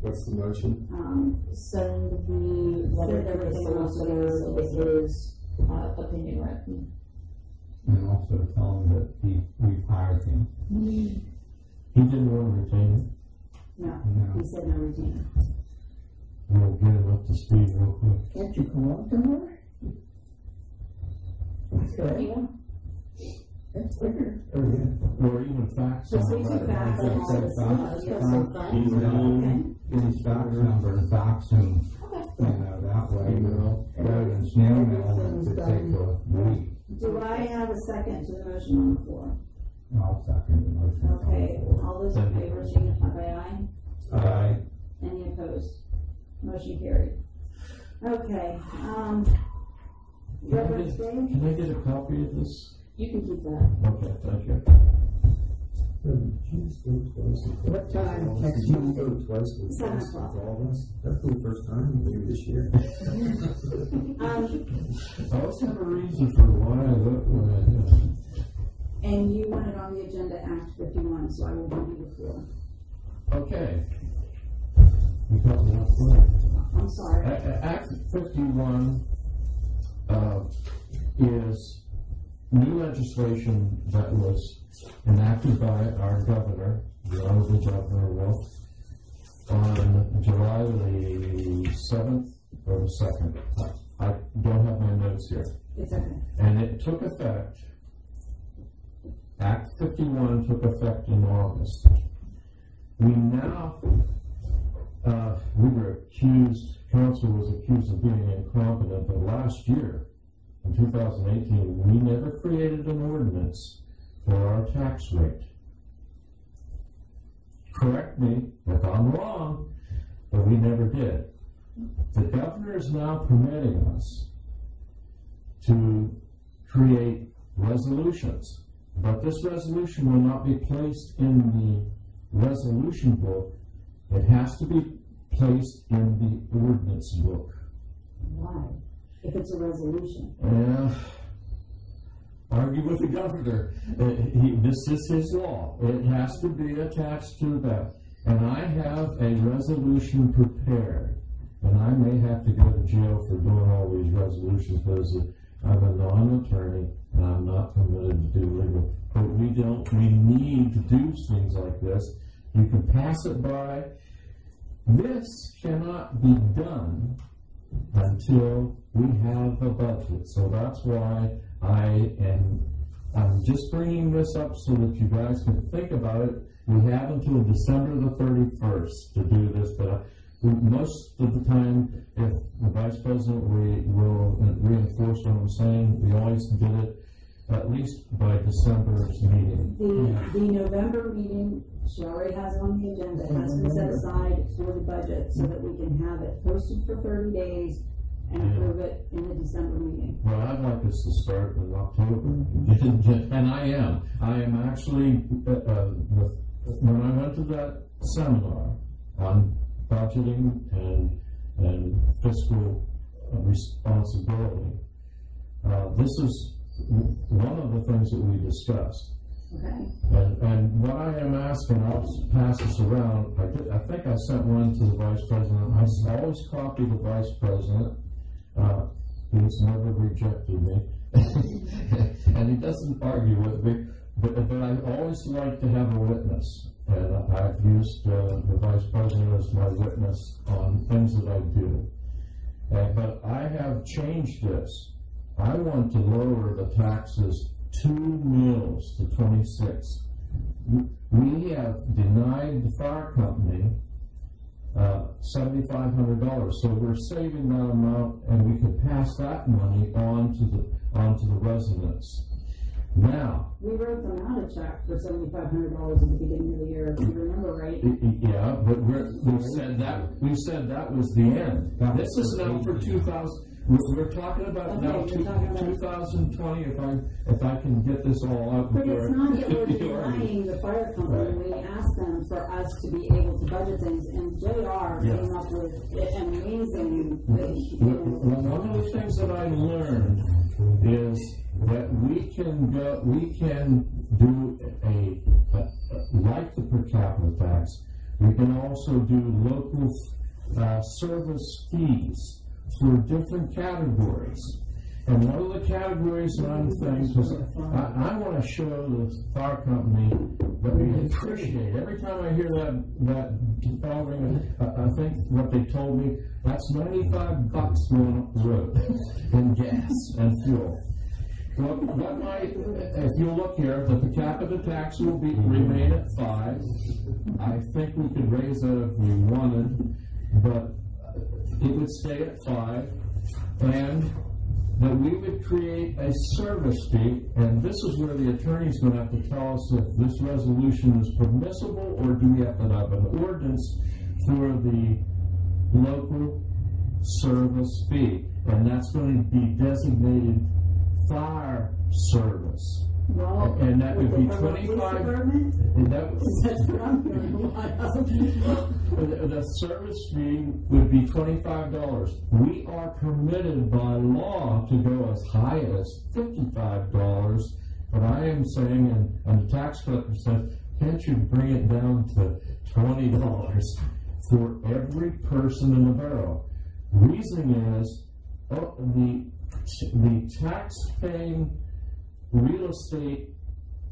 Speaker 9: what's the motion?
Speaker 1: Um,
Speaker 3: Send the letter
Speaker 1: Send
Speaker 3: to the
Speaker 1: everything to the
Speaker 3: solicitor with
Speaker 1: solicitor.
Speaker 3: his, uh, opinion written.
Speaker 7: And also tell him that he, we've hired him.
Speaker 2: He didn't want to retain
Speaker 1: no,
Speaker 7: No.
Speaker 1: he said no retainer.
Speaker 2: it. We'll get him up to speed real quick.
Speaker 5: Can't you come on tomorrow? Okay, that's quicker.
Speaker 2: Or even fax.
Speaker 1: Just
Speaker 2: on
Speaker 1: leave
Speaker 2: it.
Speaker 1: it back
Speaker 7: That's
Speaker 1: on all
Speaker 7: it,
Speaker 1: this
Speaker 7: that's
Speaker 1: stuff.
Speaker 7: it.
Speaker 1: That's so fun.
Speaker 7: Email, get his fax number and fax him, you know, that way.
Speaker 9: Email.
Speaker 7: Rather than snail mail, it could take a week.
Speaker 1: Do I have a second to the motion on the floor?
Speaker 7: I'll second the motion.
Speaker 1: Okay, all those in favor signify by aye.
Speaker 7: Aye.
Speaker 1: Any opposed? Motion carried. Okay, um,
Speaker 2: Can I
Speaker 1: Reverend
Speaker 2: get-
Speaker 1: Dave?
Speaker 2: can I get a copy of this?
Speaker 3: You can keep that.
Speaker 2: Okay, thank you.
Speaker 5: What time next
Speaker 9: Did you
Speaker 5: Monday?
Speaker 9: go twice with
Speaker 1: Seven
Speaker 9: us,
Speaker 1: o'clock.
Speaker 9: with all of us? That's the first time, maybe this year.
Speaker 1: Um,
Speaker 2: I also have a reason for why I vote when I do.
Speaker 1: and you want it on the agenda Act fifty-one, so I will give you the floor.
Speaker 2: Okay. Got me off guard.
Speaker 1: I'm sorry.
Speaker 2: A- A- Act fifty-one, uh, is new legislation that was enacted by our governor, the Honorable Governor Wolf, on July the seventh or the second. I don't have my notes here. And it took effect, Act fifty-one took effect in August. We now, uh, we were accused, council was accused of being incompetent, but last year, in two thousand eighteen, we never created an ordinance for our tax rate. Correct me if I'm wrong, but we never did. The governor is now permitting us to create resolutions. But this resolution will not be placed in the resolution book. It has to be placed in the ordinance book.
Speaker 1: Why? If it's a resolution.
Speaker 2: Yeah. Argue with the governor. Uh, he, this is his law. It has to be attached to that. And I have a resolution prepared. And I may have to go to jail for doing all these resolutions because I'm a non-attorney and I'm not permitted to do legal. But we don't, we need to do things like this. You can pass it by. This cannot be done until we have a budget. So that's why I am, I'm just bringing this up so that you guys can think about it. We have until December the thirty-first to do this, but uh, most of the time, if the vice president we will reinforce what I'm saying, we always did it at least by December's meeting.
Speaker 1: The, the November meeting, she already has on the agenda, it has been set aside for the budget, so that we can have it posted for thirty days and
Speaker 2: Yeah.
Speaker 1: approve it in the December meeting.
Speaker 2: Well, I'd like us to start in October, and I am. I am actually, uh, uh, when I went to that seminar on budgeting and, and fiscal responsibility, uh, this is one of the things that we discussed.
Speaker 1: Okay,
Speaker 2: And, and what I am asking, I'll pass this around, I did, I think I sent one to the vice president, I always copy the vice president. Uh, he's never rejected me. And he doesn't argue with me, but, but I always like to have a witness. And I've used, uh, the vice president as my witness on things that I do. Uh, but I have changed this. I want to lower the taxes two mills to twenty-six. We- We have denied the fire company, uh, seventy-five hundred dollars, so we're saving that amount, and we could pass that money on to the, on to the residents. Now,
Speaker 1: we wrote them out a check for seventy-five hundred dollars at the beginning of the year, if you remember right.
Speaker 2: y- y- yeah, but we're, we said that, we said that was the end. This is now for two thousand, we're, we're talking about now two,
Speaker 1: talking about-
Speaker 2: two thousand twenty, if I, if I can get this all out
Speaker 1: But it's not that we're denying the fire company, we asked them for us to be able to budget things, and JR
Speaker 2: Yeah.
Speaker 1: came up with amazing,
Speaker 2: Well,
Speaker 1: you
Speaker 2: well, one of the things that I learned is that we can go, we can do a, a- a- like the per capita tax, we can also do local, uh, service fees for different categories. And one of the categories that I'm thinking, because I, I wanna show the fire company that we appreciate, every time I hear that, that bell ring, I, I think what they told me, that's ninety-five bucks going up the road in gas and fuel. Well, what might, if you look here, the per capita tax will be, remain at five. I think we could raise that if we wanted, but it would stay at five. And that we would create a service fee, and this is where the attorney's gonna have to tell us if this resolution is permissible, or do we have to have an ordinance for the local service fee? And that's going to be designated fire service.
Speaker 1: Well.
Speaker 2: And that would be 25
Speaker 1: department,
Speaker 2: And that,
Speaker 1: That's what I'm.
Speaker 2: The, service fee would be twenty-five dollars. We are permitted by law to go as high as fifty-five dollars, but I am saying, and, and the tax collector says, can't you bring it down to twenty dollars for every person in the borough? Reason is, oh, the, the tax-paying real estate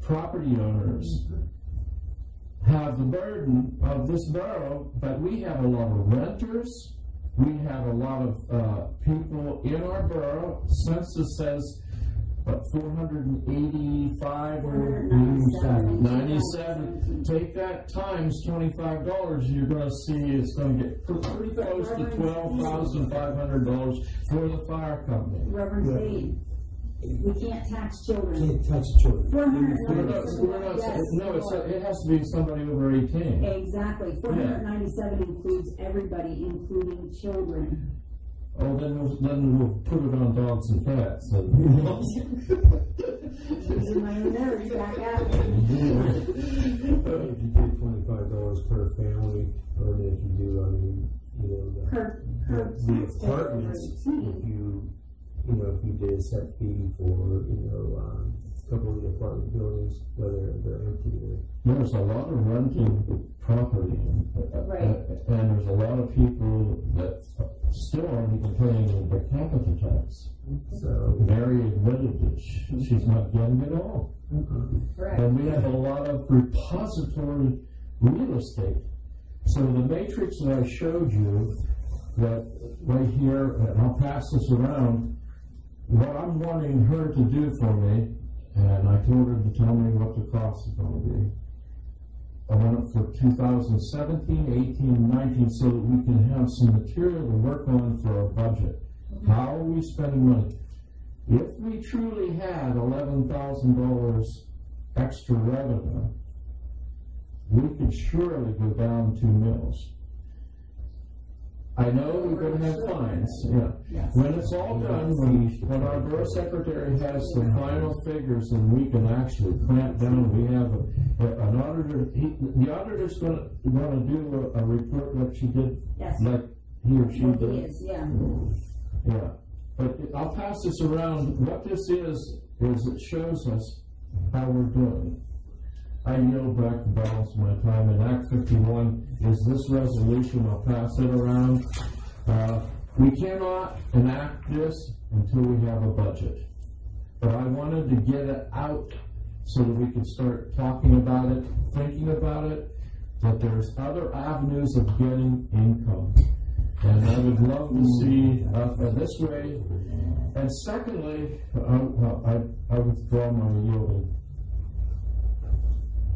Speaker 2: property owners have the burden of this borough, but we have a lot of renters, we have a lot of, uh, people in our borough, census says, what, four hundred and eighty-five or ninety-seven, take that times twenty-five dollars, you're gonna see it's gonna get pretty close to twelve thousand five hundred dollars for the fire company.
Speaker 1: Reverend Spade, we can't tax children.
Speaker 9: Can't tax children.
Speaker 1: Four hundred
Speaker 2: We're not, we're not,
Speaker 1: Yes.
Speaker 2: no, it's, it has to be somebody over eighteen.
Speaker 1: Exactly, four hundred ninety-seven includes everybody, including children.
Speaker 2: Oh, then we'll, then we'll put it on dogs and cats and.
Speaker 1: My nerves back at.
Speaker 4: If you did twenty-five dollars per family, or if you do, I mean, you know, the,
Speaker 1: Per, per
Speaker 4: the
Speaker 1: taxpayer over
Speaker 4: apartments, if you, you know, if you did a set fee for, you know, um, a couple of the apartment buildings, whether they're empty or
Speaker 2: There's a lot of renting property, uh, uh,
Speaker 1: Right.
Speaker 2: and there's a lot of people that still aren't even paying the capita tax.
Speaker 4: so.
Speaker 2: Mary admitted that she- she's not getting it all.
Speaker 1: Correct.
Speaker 2: And we have a lot of repository real estate. So the matrix that I showed you, that right here, and I'll pass this around, what I'm wanting her to do for me, and I told her to tell me what the cost is gonna be. I want it for 2017, 18, and 19 so that we can have some material to work on for our budget. Mm-hmm. How are we spending money? If we truly had $11,000 extra revenue, we could surely go down two mills. I know we're gonna have fines, yeah.
Speaker 1: Yes.
Speaker 2: When it's all done, when, when our borough secretary has the final figures and we can actually clamp down, we have a, a- an auditor, he, the auditor's gonna, gonna do a, a report like she did,
Speaker 1: Yes.
Speaker 2: like he or she
Speaker 1: What
Speaker 2: did.
Speaker 1: it is, yeah.
Speaker 2: Yeah, but I'll pass this around. What this is, is it shows us how we're doing. I yield back the balance of my time, and Act fifty-one is this resolution, I'll pass it around. Uh, we cannot enact this until we have a budget. But I wanted to get it out so that we could start talking about it, thinking about it, that there's other avenues of getting income. And I would love to see, uh, this way. And secondly, uh, uh, I, I withdraw my yielding.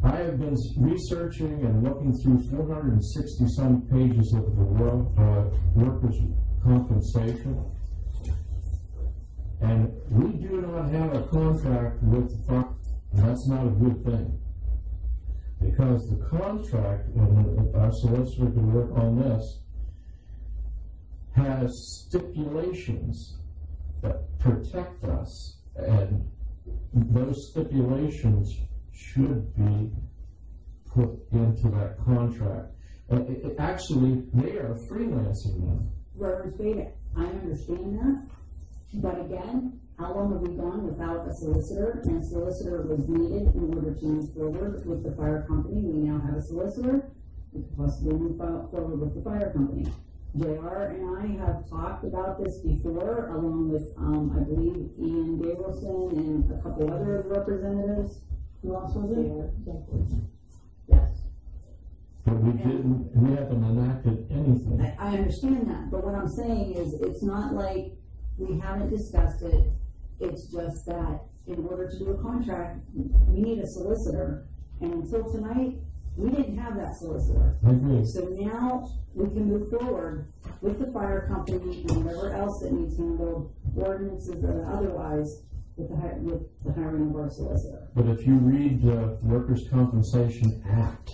Speaker 2: I have been researching and looking through four hundred and sixty some pages of the world, uh, workers' compensation. And we do not have a contract with the farm, that's not a good thing. Because the contract, and our solicitor can work on this, has stipulations that protect us, and those stipulations should be put into that contract. Uh, it- it- actually, they are freelancing now.
Speaker 1: Reverend I understand that, but again, how long have we gone without a solicitor? And a solicitor was needed in order to move forward with the fire company. We now have a solicitor, we could possibly move forward with the fire company. JR and I have talked about this before, along with, um, I believe Ian Gabrielson and a couple other representatives. Who else was it? Yes.
Speaker 2: But we didn't, we haven't enacted anything.
Speaker 1: I, I understand that, but what I'm saying is, it's not like we haven't discussed it. It's just that in order to do a contract, we need a solicitor. And until tonight, we didn't have that solicitor.
Speaker 2: I agree.
Speaker 1: So now we can move forward with the fire company and whatever else that needs handled, ordinances or otherwise, with the, hi- with the hiring of our solicitor.
Speaker 2: But if you read the Workers' Compensation Act,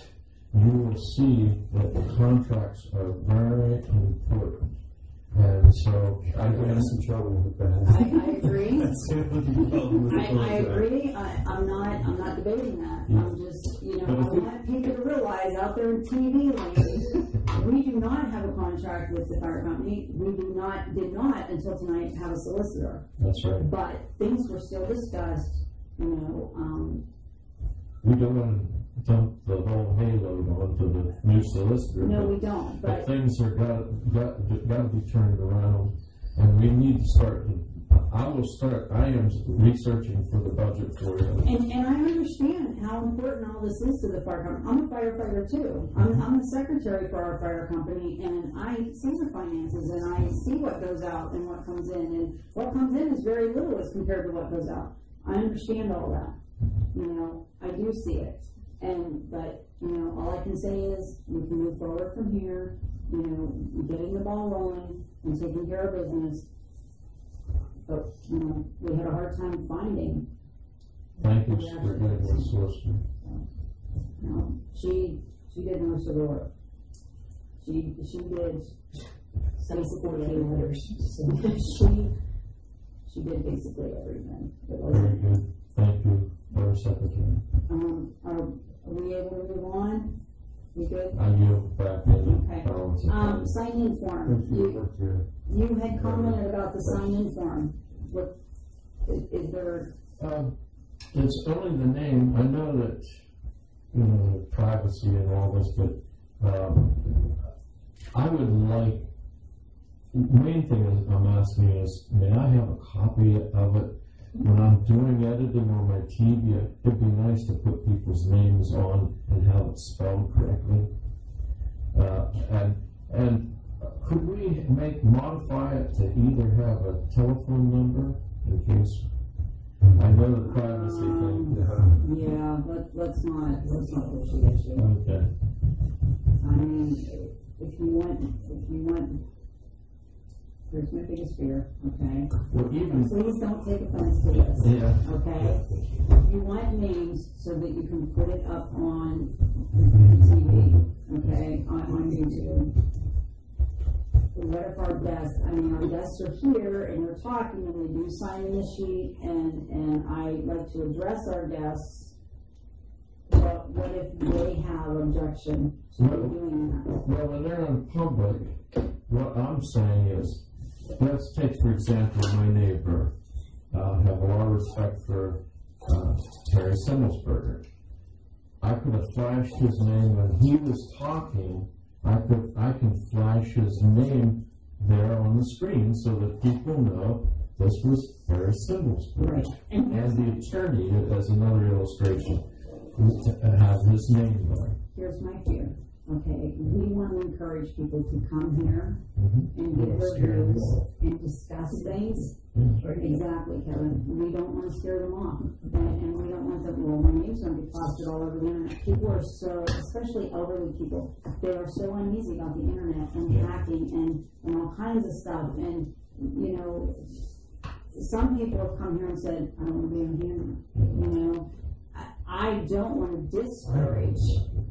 Speaker 2: you will see that the contracts are very important. And so, I
Speaker 9: I'm in some trouble with that.
Speaker 1: I agree.
Speaker 9: That's the problem with the
Speaker 1: I, I agree, I, I'm not, I'm not debating that, I'm just, you know,
Speaker 2: But
Speaker 1: I want people to realize out there in TV land, we do not have a contract with the fire company, we do not, did not until tonight have a solicitor.
Speaker 2: that's right.
Speaker 1: But things were still discussed, you know, um,
Speaker 2: We don't want to dump the whole halo onto the new solicitor.
Speaker 1: no,
Speaker 2: but-
Speaker 1: we don't,
Speaker 2: But
Speaker 1: but,
Speaker 2: things are got, got, got to be turned around, and we need to start, I will start, I am researching for the budget for you.
Speaker 1: and, and I understand how important all this is to the fire company, I'm a firefighter too. I'm, mm-hmm. I'm the secretary for our fire company, and I see the finances, and I see what goes out and what comes in, and what comes in is very little as compared to what goes out. I understand all that, you know, I do see it, and, but, you know, all I can say is, we can move forward from here, you know, getting the ball rolling and taking care of business. But, you know, we had a hard time finding
Speaker 2: Thank you for getting this solicitor.
Speaker 1: No, she, she did most of the work. She, she did basically everything. She, she did basically everything.
Speaker 2: Very good, thank you, Board Secretary.
Speaker 1: um, are we able to move on? We good?
Speaker 2: I yield back
Speaker 1: Okay.
Speaker 2: balance. of
Speaker 1: Um, sign-in form, you, you had commented about the sign-in form. What, is, is there,
Speaker 2: Um, it's only the name, I know that, you know, privacy and all this, but, um, I would like, the main thing is, I'm asking is, may I have a copy of it? When I'm doing editing on my TV, it'd be nice to put people's names on and have it spelled correctly. Uh, and, and could we make, modify it to either have a telephone number in case, I know the privacy thing.
Speaker 1: um, yeah, let, let's not, let's not push the issue.
Speaker 2: Okay,
Speaker 1: want, if you want, here's my biggest fear, okay?
Speaker 2: Well, even,
Speaker 1: Please don't take offense to this,
Speaker 2: yeah,
Speaker 1: okay? You want names so that you can put it up on TV, okay, on, on YouTube. What if our guests, I mean, our guests are here and they're talking and they do sign in the sheet and, and I like to address our guests. But what if they have objection to
Speaker 2: Well-
Speaker 1: doing that?
Speaker 2: well, when they're in public, what I'm saying is, let's take, for example, my neighbor. Uh, have a lot of respect for, uh, Terry Simmelsberger. I could have flashed his name when he was talking, I could, I can flash his name there on the screen so that people know this was Harry Simmelsberger.
Speaker 1: Right. And
Speaker 2: And the attorney, as another illustration, have his name there.
Speaker 1: here's my fear, okay? We want to encourage people to come here
Speaker 2: Mhm.
Speaker 1: and give their
Speaker 2: Scare them
Speaker 1: views and discuss things.
Speaker 2: Yeah.
Speaker 1: Exactly, Kevin. We don't want to scare them off. And, and we don't want them, well, my name's going to be plastered all over the internet. People are so, especially elderly people, they are so uneasy about the internet and
Speaker 2: Yeah.
Speaker 1: hacking and, and all kinds of stuff. And, you know, some people have come here and said, I don't want to be on the internet, you know? I, don't want to discourage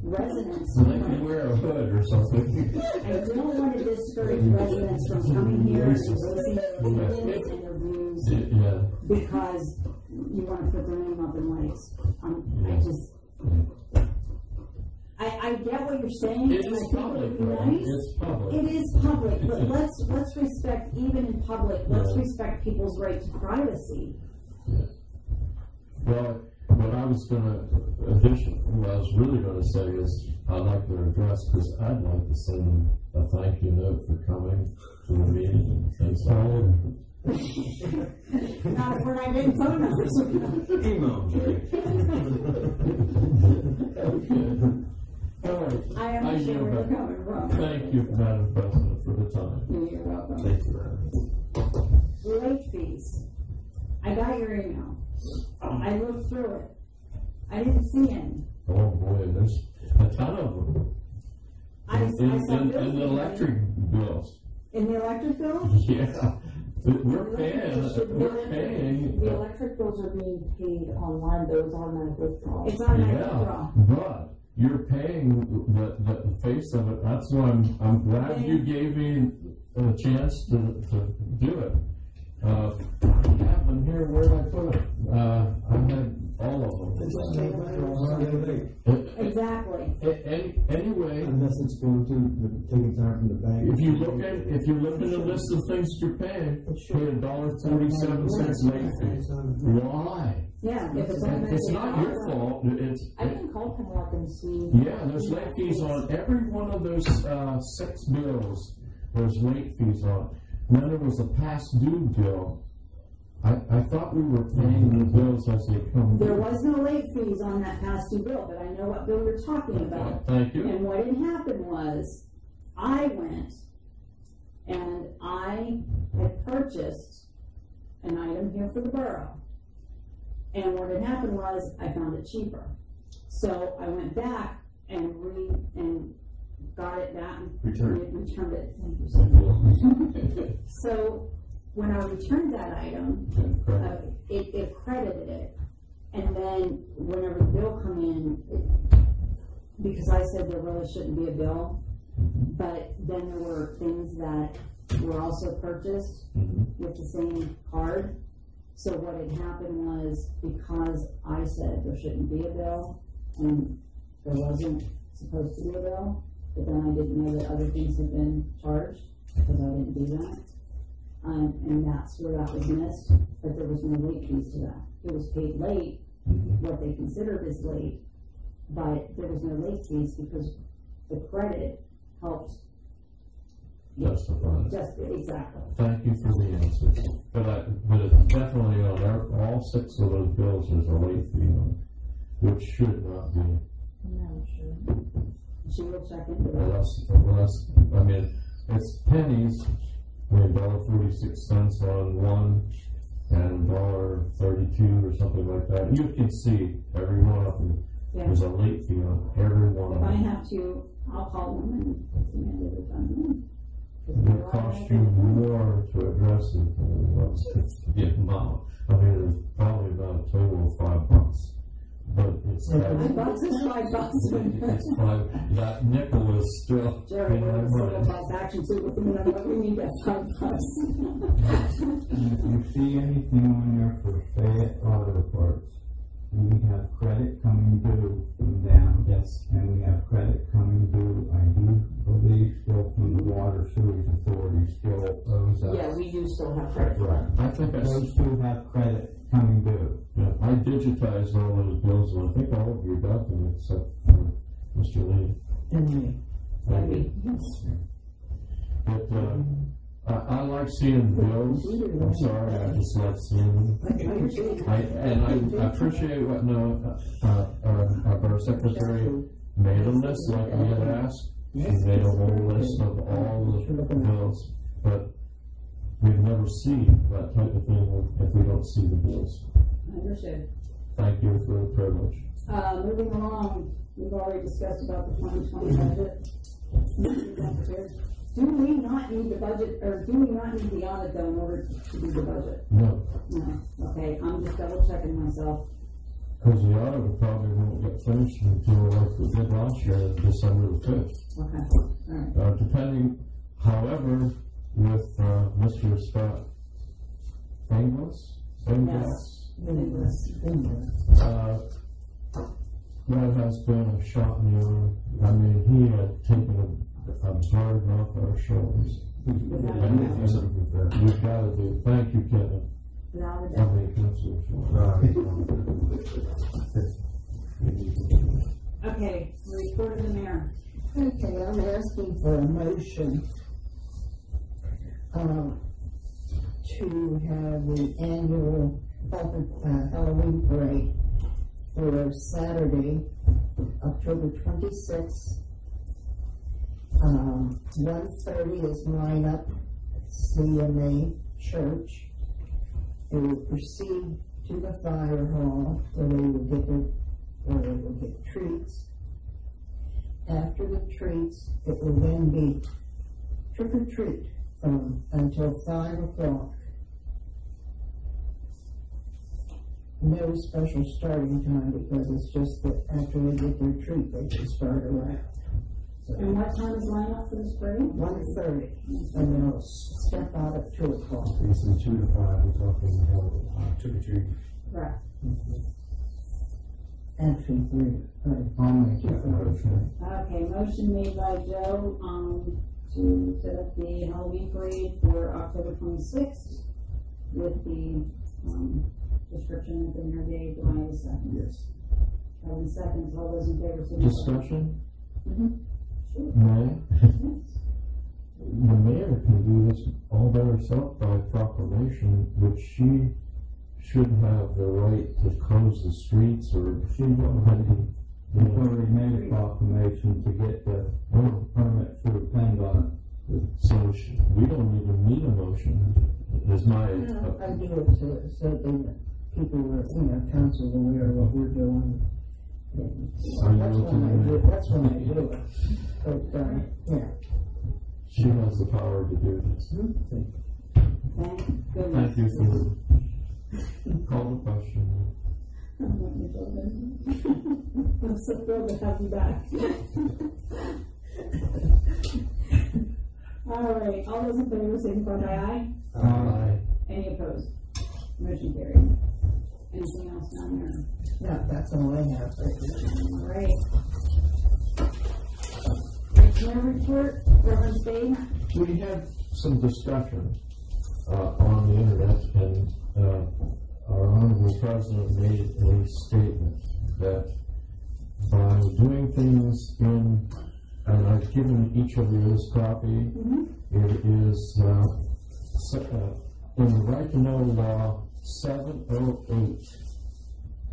Speaker 1: residents
Speaker 2: they
Speaker 1: from
Speaker 2: wear a hood or something.
Speaker 1: I don't want to discourage residents from coming here and voicing their opinions and their views
Speaker 2: Yeah,
Speaker 1: because you want to put their name up in lights. Um, I just, I, I get what you're saying.
Speaker 2: it
Speaker 1: and I think it
Speaker 2: public, right?
Speaker 1: nice.
Speaker 2: It's public.
Speaker 1: It is public, but let's, let's respect, even in public, let's
Speaker 2: Yeah.
Speaker 1: respect people's right to privacy.
Speaker 2: Well, what I was gonna, addition, what I was really gonna say is, I'd like their address, because I'd like to send them a thank you note for coming to the meeting and things like that.
Speaker 1: Not if we're not getting phone numbers.
Speaker 9: Email,
Speaker 2: All right.
Speaker 1: I understand where you're coming from.
Speaker 2: Thank you, Madam President, for the time.
Speaker 1: You're welcome.
Speaker 9: Thank you.
Speaker 1: late fees. I got your email. I looked through it. I didn't see any.
Speaker 2: Oh, boy, there's a ton of them.
Speaker 1: I, I
Speaker 2: In,
Speaker 1: saw
Speaker 2: in, in the electric bills.
Speaker 1: In the electric bills?
Speaker 2: Yeah. We're paying, we're paying.
Speaker 3: The electric bills are being paid online, those automatic withdrawals.
Speaker 1: It's on my
Speaker 2: Yeah,
Speaker 1: withdrawal.
Speaker 2: but you're paying the, the face of it. That's why I'm, I'm glad you gave me a chance to, to do it. Uh, I have them here, where did I put them? Uh, I had all of them.
Speaker 1: Exactly.
Speaker 2: A- Any, anyway,
Speaker 4: Unless it's going to, the- taking time from the bank.
Speaker 2: if you look at, if you look at the list of things you're paying, pay a dollar forty-seven cents late fee. Why?
Speaker 1: Yeah, if it's
Speaker 2: And. It's not your fault, it's,
Speaker 3: I can call Penelec and see.
Speaker 2: Yeah, there's late fees on every one of those, uh, six bills, there's late fees on. Then there was a past due bill. I, I thought we were paying the bills as they come
Speaker 1: There was no late fees on that past due bill, but I know what bill you're talking about.
Speaker 2: Thank you.
Speaker 1: And what had happened was, I went and I had purchased an item here for the borough. And what had happened was, I found it cheaper. So I went back and re, and got it back.
Speaker 2: and
Speaker 1: Returned it, thank you so when I returned that item, uh, it, it credited it. And then whenever the bill come in, it, because I said there really shouldn't be a bill, but then there were things that were also purchased
Speaker 2: Mhm.
Speaker 1: with the same card. So what had happened was because I said there shouldn't be a bill and there wasn't supposed to be a bill, but then I didn't know that other things had been charged because I didn't do that. Um, and that's where that was missed, but there was no late fees to that. It was paid late, what they considered as late, but there was no late fees because the credit helped
Speaker 2: Justify it.
Speaker 1: just, exactly.
Speaker 2: Thank you for the answer. But I, but it's definitely on our, all six of those bills, there's a late fee on, which should not be.
Speaker 3: No, sure.
Speaker 1: She will check into that.
Speaker 2: Unless, unless, I mean, it's pennies, I mean, dollar forty-six cents on one and dollar thirty-two or something like that. You can see every one of them,
Speaker 1: Yeah.
Speaker 2: there's a late fee on every one
Speaker 1: If
Speaker 2: of
Speaker 1: I have to, I'll call them and demand it done.
Speaker 2: It would cost you more to address it than it was to get them out. I mean, it's probably about a total of five bucks. But it's
Speaker 1: Five
Speaker 2: that,
Speaker 1: bucks is five bucks.
Speaker 2: it's five, that nickel is still
Speaker 1: Jerry,
Speaker 2: in my mind.
Speaker 1: class action suit with them, and I'm we need that five bucks.
Speaker 7: If you see anything on there for Fayette Auto Parts, we have credit coming due from them.
Speaker 2: Yes.
Speaker 7: And we have credit coming due, I do believe, still from the Water Sewage Authority, still owes us.
Speaker 3: Yeah, we do still have credit
Speaker 7: Right.
Speaker 2: I think I, s-
Speaker 7: Those two have credit coming due.
Speaker 2: yeah, I digitized all those bills, and I think all of you got them except for Mr. Lee.
Speaker 5: And me.
Speaker 2: Thank you. But, uh, I, I like seeing bills. I'm sorry, I just like seeing them. I, and I, I appreciate what, no, uh, uh, our, our secretary made a list like we had asked. She made a whole list of all the bills, but we've never seen that type of thing if we don't see the bills.
Speaker 1: Understood.
Speaker 2: Thank you for the privilege.
Speaker 1: Uh, moving along, we've already discussed about the twenty twenty budget. Do we not need the budget, or do we not need the audit though in order to do the budget?
Speaker 2: No,
Speaker 1: No, okay, I'm just double checking myself.
Speaker 2: because the audit probably won't get finished until like we did last year, December the fifth.
Speaker 1: Okay, alright.
Speaker 2: Uh, depending, however, with, uh, Mr. Scott Inglis, Inglis, uh, that has been a shot in the arm. I mean, he had taken a, a burden off our shoulders. And you- You've gotta do, thank you, Kevin.
Speaker 1: Now we're
Speaker 2: How
Speaker 1: done.
Speaker 2: many councils?
Speaker 1: Okay, report of the mayor.
Speaker 5: Okay, I'm asking for a motion, um, to have the annual uh, Halloween parade for Saturday, October twenty-sixth. Um, one thirty is lineup, CMA Church. They will proceed to the fire hall where they will get their, where they will get treats. After the treats, it will then be trick or treat from until five o'clock. No special starting time because it's just that after they get their treat, they can start around.
Speaker 1: And what time is lineup for this parade?
Speaker 5: One thirty, and they'll step out at two o'clock.
Speaker 4: It's from two to five, we're talking, uh, trick or treat.
Speaker 1: Right.
Speaker 5: Actually, three, right.
Speaker 7: I'll make that.
Speaker 1: Okay, motion made by Joe, um, to set up the Halloween parade for October twenty-sixth with the, um, description that the mayor gave, do I have a second?
Speaker 4: Yes.
Speaker 1: Kevin seconds, all those in favor, signify.
Speaker 2: Discussion?
Speaker 1: Mhm. Yes.
Speaker 2: The mayor can do this all by herself by proclamation, which she should have the right to close the streets or she already.
Speaker 7: We've already made a proclamation to get the permit for PennDOT.
Speaker 2: So she- we don't even need a motion, is my,
Speaker 5: I do it so, so that people were, you know, council aware of what we're doing. That's
Speaker 2: you
Speaker 5: when I do, that's when I do it, but, uh, yeah.
Speaker 2: she has the power to do this.
Speaker 1: Thank goodness.
Speaker 2: Thank you for, call the question.
Speaker 1: I'm so thrilled to have you back. All right, all those in favor, signify by aye.
Speaker 2: Aye.
Speaker 1: Any opposed? Motion carried. Anything else down there?
Speaker 5: Yeah, that's all I have.
Speaker 1: All right. Commissioner report, Reverend Spade?
Speaker 2: We had some discussion, uh, on the internet and, uh, our honorable president made a statement that by doing things in, and I've given each of you this copy, it is, uh, se- uh, in the right to know law, seven oh eight,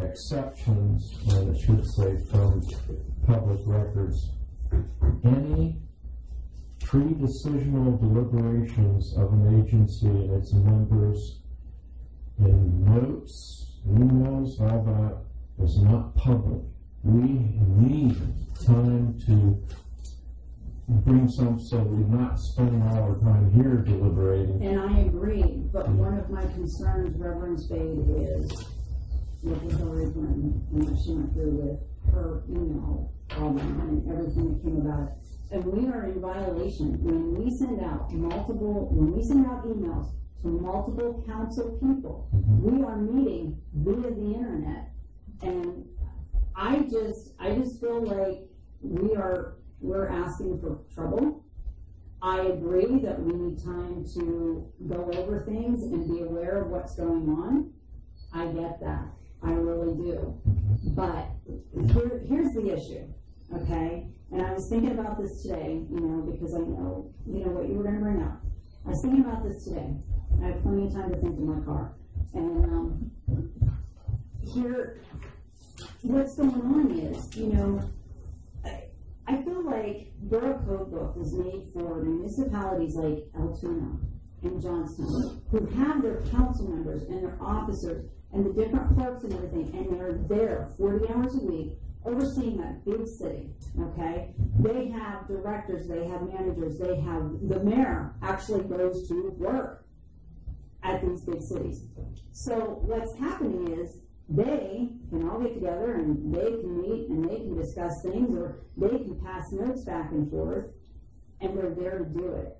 Speaker 2: exceptions, and it should say from public records, any pre-decisional deliberations of an agency and its members in notes, emails, all that is not public. We need time to bring some, so we're not spending all our time here deliberating.
Speaker 1: And I agree, but one of my concerns, Reverend Spade, is with the Hillary Clinton, and what she went through with her email problem and everything that came about it. And we are in violation when we send out multiple, when we send out emails to multiple council people, mm-hmm. we are meeting via the internet. And I just, I just feel like we are, we're asking for trouble. I agree that we need time to go over things and be aware of what's going on. I get that. I really do. But here, here's the issue, okay? And I was thinking about this today, you know, because I know, you know, what you were gonna bring up. I was thinking about this today. I had plenty of time to think in my car. And, um, here, what's going on is, you know, I, feel like Borough Code Book was made for municipalities like Altoona and Johnstown, who have their council members and their officers and the different clerks and everything, and they're there forty hours a week overseeing that big city, okay? They have directors, they have managers, they have, the mayor actually goes to work at these big cities. So what's happening is they can all get together and they can meet and they can discuss things or they can pass notes back and forth and they're there to do it.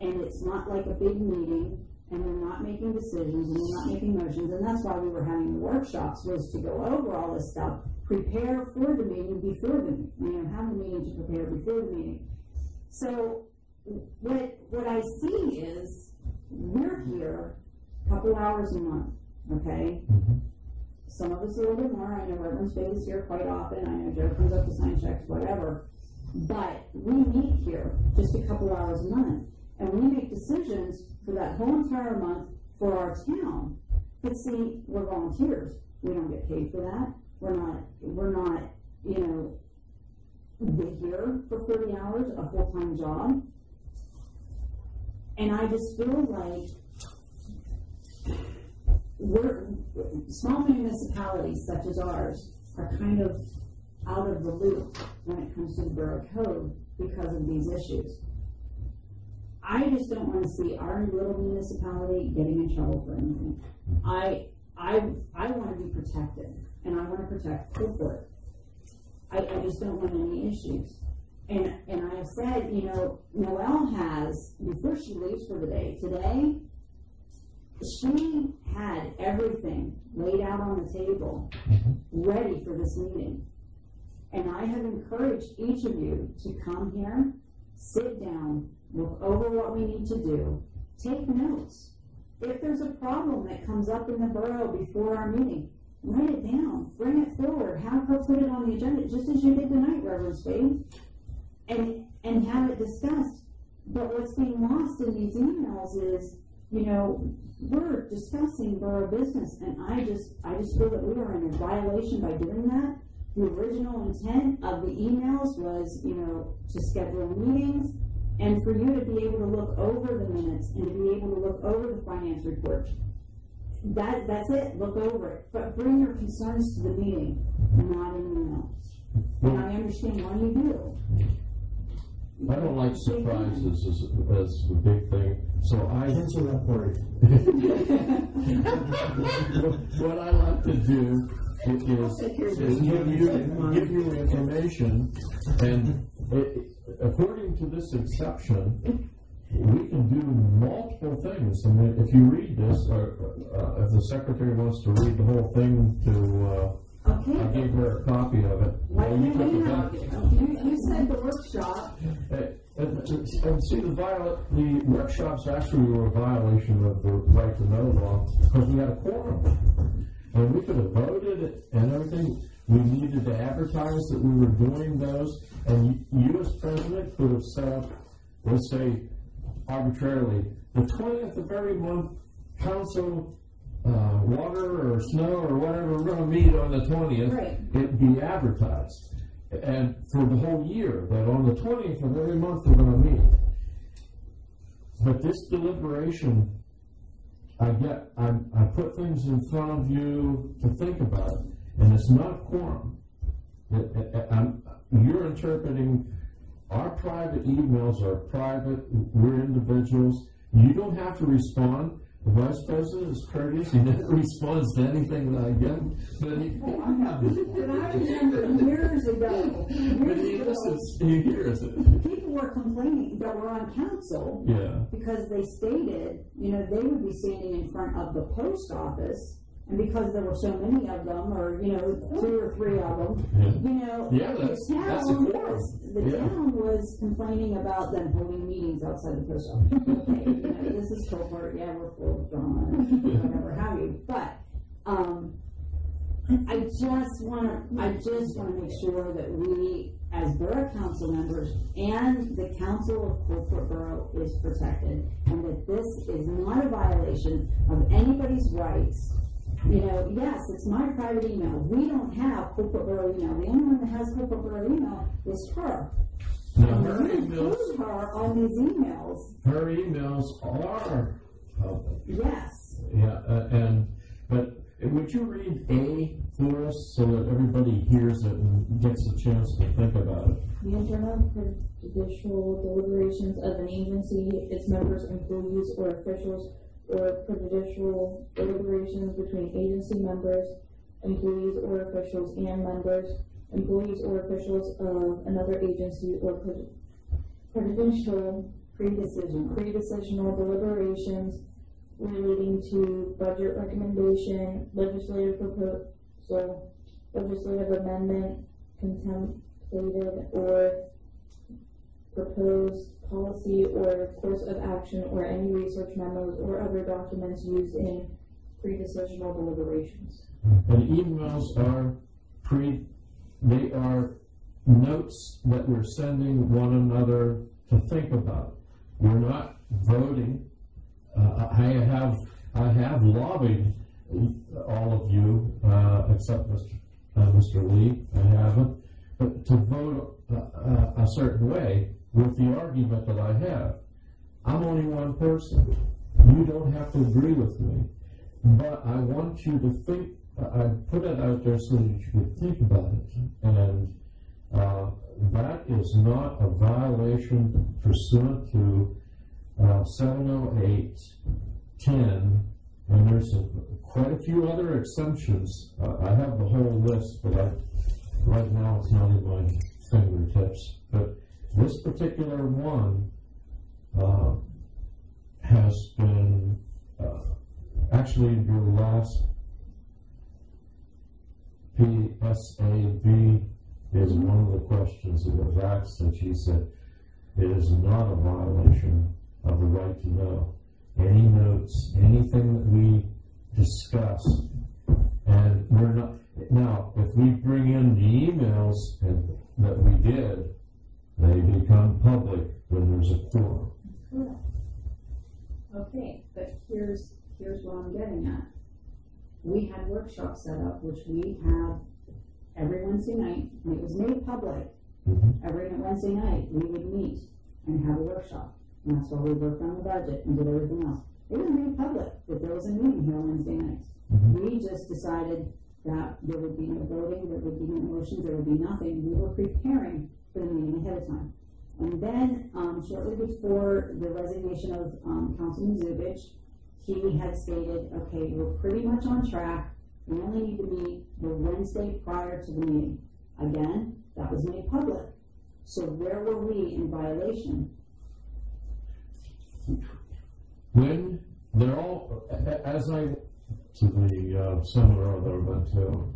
Speaker 1: And it's not like a big meeting and they're not making decisions and they're not making motions. And that's why we were having the workshops was to go over all this stuff, prepare for the meeting before the, meeting, you know, have the meeting to prepare before the meeting. So what, what I see is we're here a couple hours a month, okay? Mm-hmm. Some of us a little bit more. I know Reverend Spade is here quite often. I know Joe comes up to sign checks, whatever. But we meet here just a couple hours a month, and we make decisions for that whole entire month for our town. But see, we're volunteers. We don't get paid for that. We're not. We're not. You know, be here for 30 hours, a full time job. And I just feel like we're, small municipalities such as ours are kind of out of the loop when it comes to the borough code because of these issues. I just don't wanna see our little municipality getting in trouble for anything. I, I, I wanna be protected, and I wanna protect Coalport. I, I just don't want any issues. And, and I have said, you know, Noelle has, before she leaves for the day, today, she had everything laid out on the table, mm-hmm. ready for this meeting. And I have encouraged each of you to come here, sit down, look over what we need to do, take notes. If there's a problem that comes up in the borough before our meeting, write it down, bring it forward, have her put it on the agenda, just as you did tonight, Reverend Spade, and, and have it discussed. But what's being lost in these emails is, you know, we're discussing borough business, and I just, I just feel that we are in a violation by doing that. The original intent of the emails was, you know, to schedule meetings, and for you to be able to look over the minutes, and to be able to look over the finance report. That, that's it, look over it, but bring your concerns to the meeting, not an email. And I understand why you do.
Speaker 2: I don't like surprises as, as the big thing, so I.
Speaker 9: Cancel that party.
Speaker 2: What I like to do is, is give you, give you information, and it, according to this exception, we can do multiple things. I mean, if you read this, or, uh, if the secretary wants to read the whole thing to, uh, I gave her a copy of it.
Speaker 1: why
Speaker 2: Well, you
Speaker 1: can't
Speaker 2: took it?
Speaker 1: Have, you, you said the workshop,
Speaker 2: Uh, And, and see, the viola, the workshops actually were a violation of the right to know law, because we had a quorum. And we could have voted and everything, we needed to advertise that we were doing those, and you you as president could have set up, let's say arbitrarily, the twentieth of every month, council, uh, water or snow or whatever, we're gonna meet on the twentieth.
Speaker 1: Right.
Speaker 2: It be advertised, and for the whole year, that on the twentieth of every month, we're gonna meet. But this deliberation, I get, I, I put things in front of you to think about, and it's not quorum. Uh, uh, um, You're interpreting, our private emails are private, we're individuals. You don't have to respond. The vice president is courteous, he never responds to anything that I give him. But he,
Speaker 1: But I remember years ago,
Speaker 2: but
Speaker 1: years
Speaker 2: he
Speaker 1: ago,
Speaker 2: listens, he hears it.
Speaker 1: people were complaining that were on council
Speaker 2: Yeah,
Speaker 1: because they stated, you know, they would be standing in front of the post office, and because there were so many of them, or, you know, two or three of them,
Speaker 2: yeah.
Speaker 1: you know,
Speaker 2: Yeah,
Speaker 1: the
Speaker 2: that's- that's a
Speaker 1: town
Speaker 2: quorum.
Speaker 1: was, the
Speaker 2: Yeah.
Speaker 1: town was complaining about them holding meetings outside the post office. Okay, you know, this is Coalport, yeah, we're full of drama, whatever have you, but, um, I just wanna, I just wanna make sure that we, as borough council members, and the council of Coalport Borough is protected, and that this is not a violation of anybody's rights. You know, yes, it's my private email, we don't have Coalport Borough email, the only one that has Coalport Borough email is her.
Speaker 2: Now, her
Speaker 1: we
Speaker 2: emails,
Speaker 1: include her on these emails,
Speaker 2: her emails are public.
Speaker 1: yes.
Speaker 2: Yeah, uh, and, but would you read A for us so that everybody hears it and gets a chance to think about it?
Speaker 3: The internal prejudicial deliberations of an agency, its members, employees, or officials, or prejudicial deliberations between agency members, employees or officials and members, employees or officials of another agency, or pre- prejudicial
Speaker 1: Pre-decision.
Speaker 3: pre-decisional deliberations relating to budget recommendation, legislative proposal, legislative amendment, contemplated or proposed policy or course of action, or any research memos or other documents used in pre-decisional deliberations.
Speaker 2: And emails are pre, they are notes that we're sending one another to think about. We're not voting. Uh, I have, I have lobbied all of you, uh, except Mr. Uh, Mr. Lee, I haven't, but to vote uh, uh, a certain way with the argument that I have. I'm only one person. You don't have to agree with me. But I want you to think, I put it out there so that you could think about it. And uh, that is not a violation pursuant to uh, 708, 10, and there's a, quite a few other exemptions. Uh, I have the whole list, but I, right now it's not in my fingertips. But this particular one uh, has been uh, actually your last PSAB is one of the questions that was asked, and she said, it is not a violation of the right to know. Any notes, anything that we discuss, and we're not, now, if we bring in the emails that we did, they become public when there's a quorum.
Speaker 1: Correct. Okay, but here's, here's what I'm getting at. We had workshops set up, which we have every Wednesday night, and it was made public.
Speaker 2: Mhm.
Speaker 1: Every Wednesday night, we would meet and have a workshop. And that's why we worked on the budget and did everything else. It was made public that there was a meeting here on Wednesday nights.
Speaker 2: Mhm.
Speaker 1: We just decided that there would be no voting, there would be no motions, there would be nothing. We were preparing for the meeting ahead of time. And then, um, shortly before the resignation of, um, Councilman Zubich, he had stated, okay, we're pretty much on track. We only need to meet the Wednesday prior to the meeting. Again, that was made public. So where were we in violation?
Speaker 2: When they're all, as I, to the uh, seminar that I went to,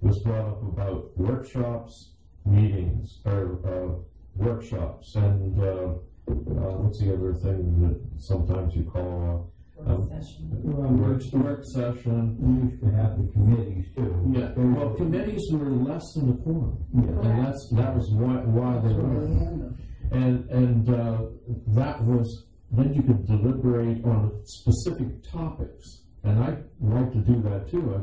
Speaker 2: was brought up about workshops, meetings, or uh, workshops, and uh, uh, what's the other thing that sometimes you call
Speaker 8: Work
Speaker 2: Um,
Speaker 8: session.
Speaker 2: a
Speaker 7: Well,
Speaker 2: work, work session?
Speaker 7: we used to have the committees too.
Speaker 2: Yeah, well, committees were less than a quorum,
Speaker 7: Yeah.
Speaker 2: and that's, that was why, why they were. And, and, uh, that was, then you could deliberate on specific topics. And I'd like to do that too.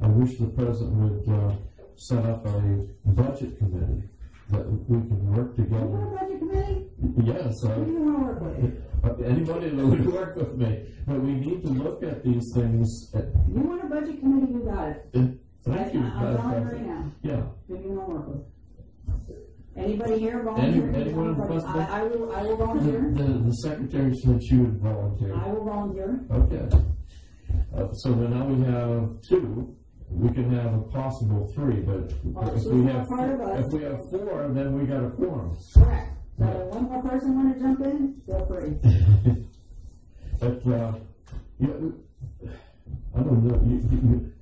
Speaker 2: I, I wish the president would, uh, set up a budget committee that we can work
Speaker 1: You
Speaker 2: together.
Speaker 1: want a budget committee?
Speaker 2: Yes,
Speaker 1: Who
Speaker 2: uh,
Speaker 1: do you wanna work with?
Speaker 2: uh, anybody that would work with me. But we need to look at these things. At,
Speaker 1: You want a budget committee, you got it.
Speaker 2: thank you.
Speaker 1: I- I'm telling right now,
Speaker 2: Yeah,
Speaker 1: do you wanna work with? Anybody here volunteer?
Speaker 2: Any- anyone
Speaker 1: I, I will, I will
Speaker 2: The,
Speaker 1: volunteer.
Speaker 2: the, the secretary said she would volunteer.
Speaker 1: I will volunteer.
Speaker 2: Okay. Uh, so then now we have two. We can have a possible three, but
Speaker 1: Oh,
Speaker 2: if
Speaker 1: she's
Speaker 2: we
Speaker 1: not
Speaker 2: have
Speaker 1: part of us.
Speaker 2: if we have four, then we got a quorum.
Speaker 1: Correct. So one more person wanna jump in, feel free.
Speaker 2: But uh, you, I don't know. You, you,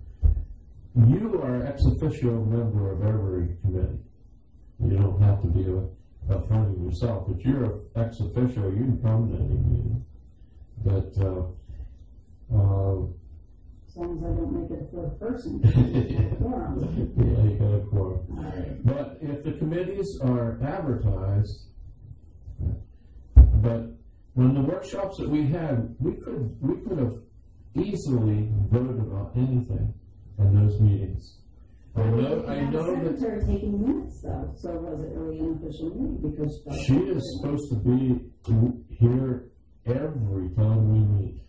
Speaker 2: you are ex officio member of every committee. You don't have to be a, appointed yourself, but you're ex officio. You can come to any meeting. But uh, uh,
Speaker 1: As long as I don't make it a fourth person.
Speaker 2: yeah, you got a quorum. But if the committees are advertised, but when the workshops that we had, we could, we could have easily voted on anything in those meetings. I know, I know that
Speaker 1: Secretary taking minutes though, so was it really an official meeting because.
Speaker 2: she is supposed to be here every time we meet.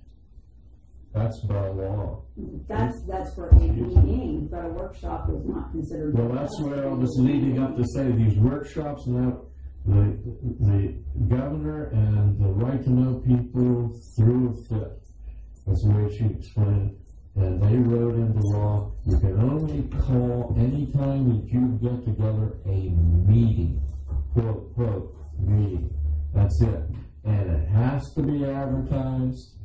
Speaker 2: That's by law.
Speaker 1: That's, that's for a meeting, but a workshop is not considered.
Speaker 2: Well, that's where I was leading up to say, these workshops now, the, the governor and the right to know people threw a fit. That's the way she explained. it. And they wrote into law, you can only call any time that you get together a meeting, quote, quote, meeting. That's it. And it has to be advertised,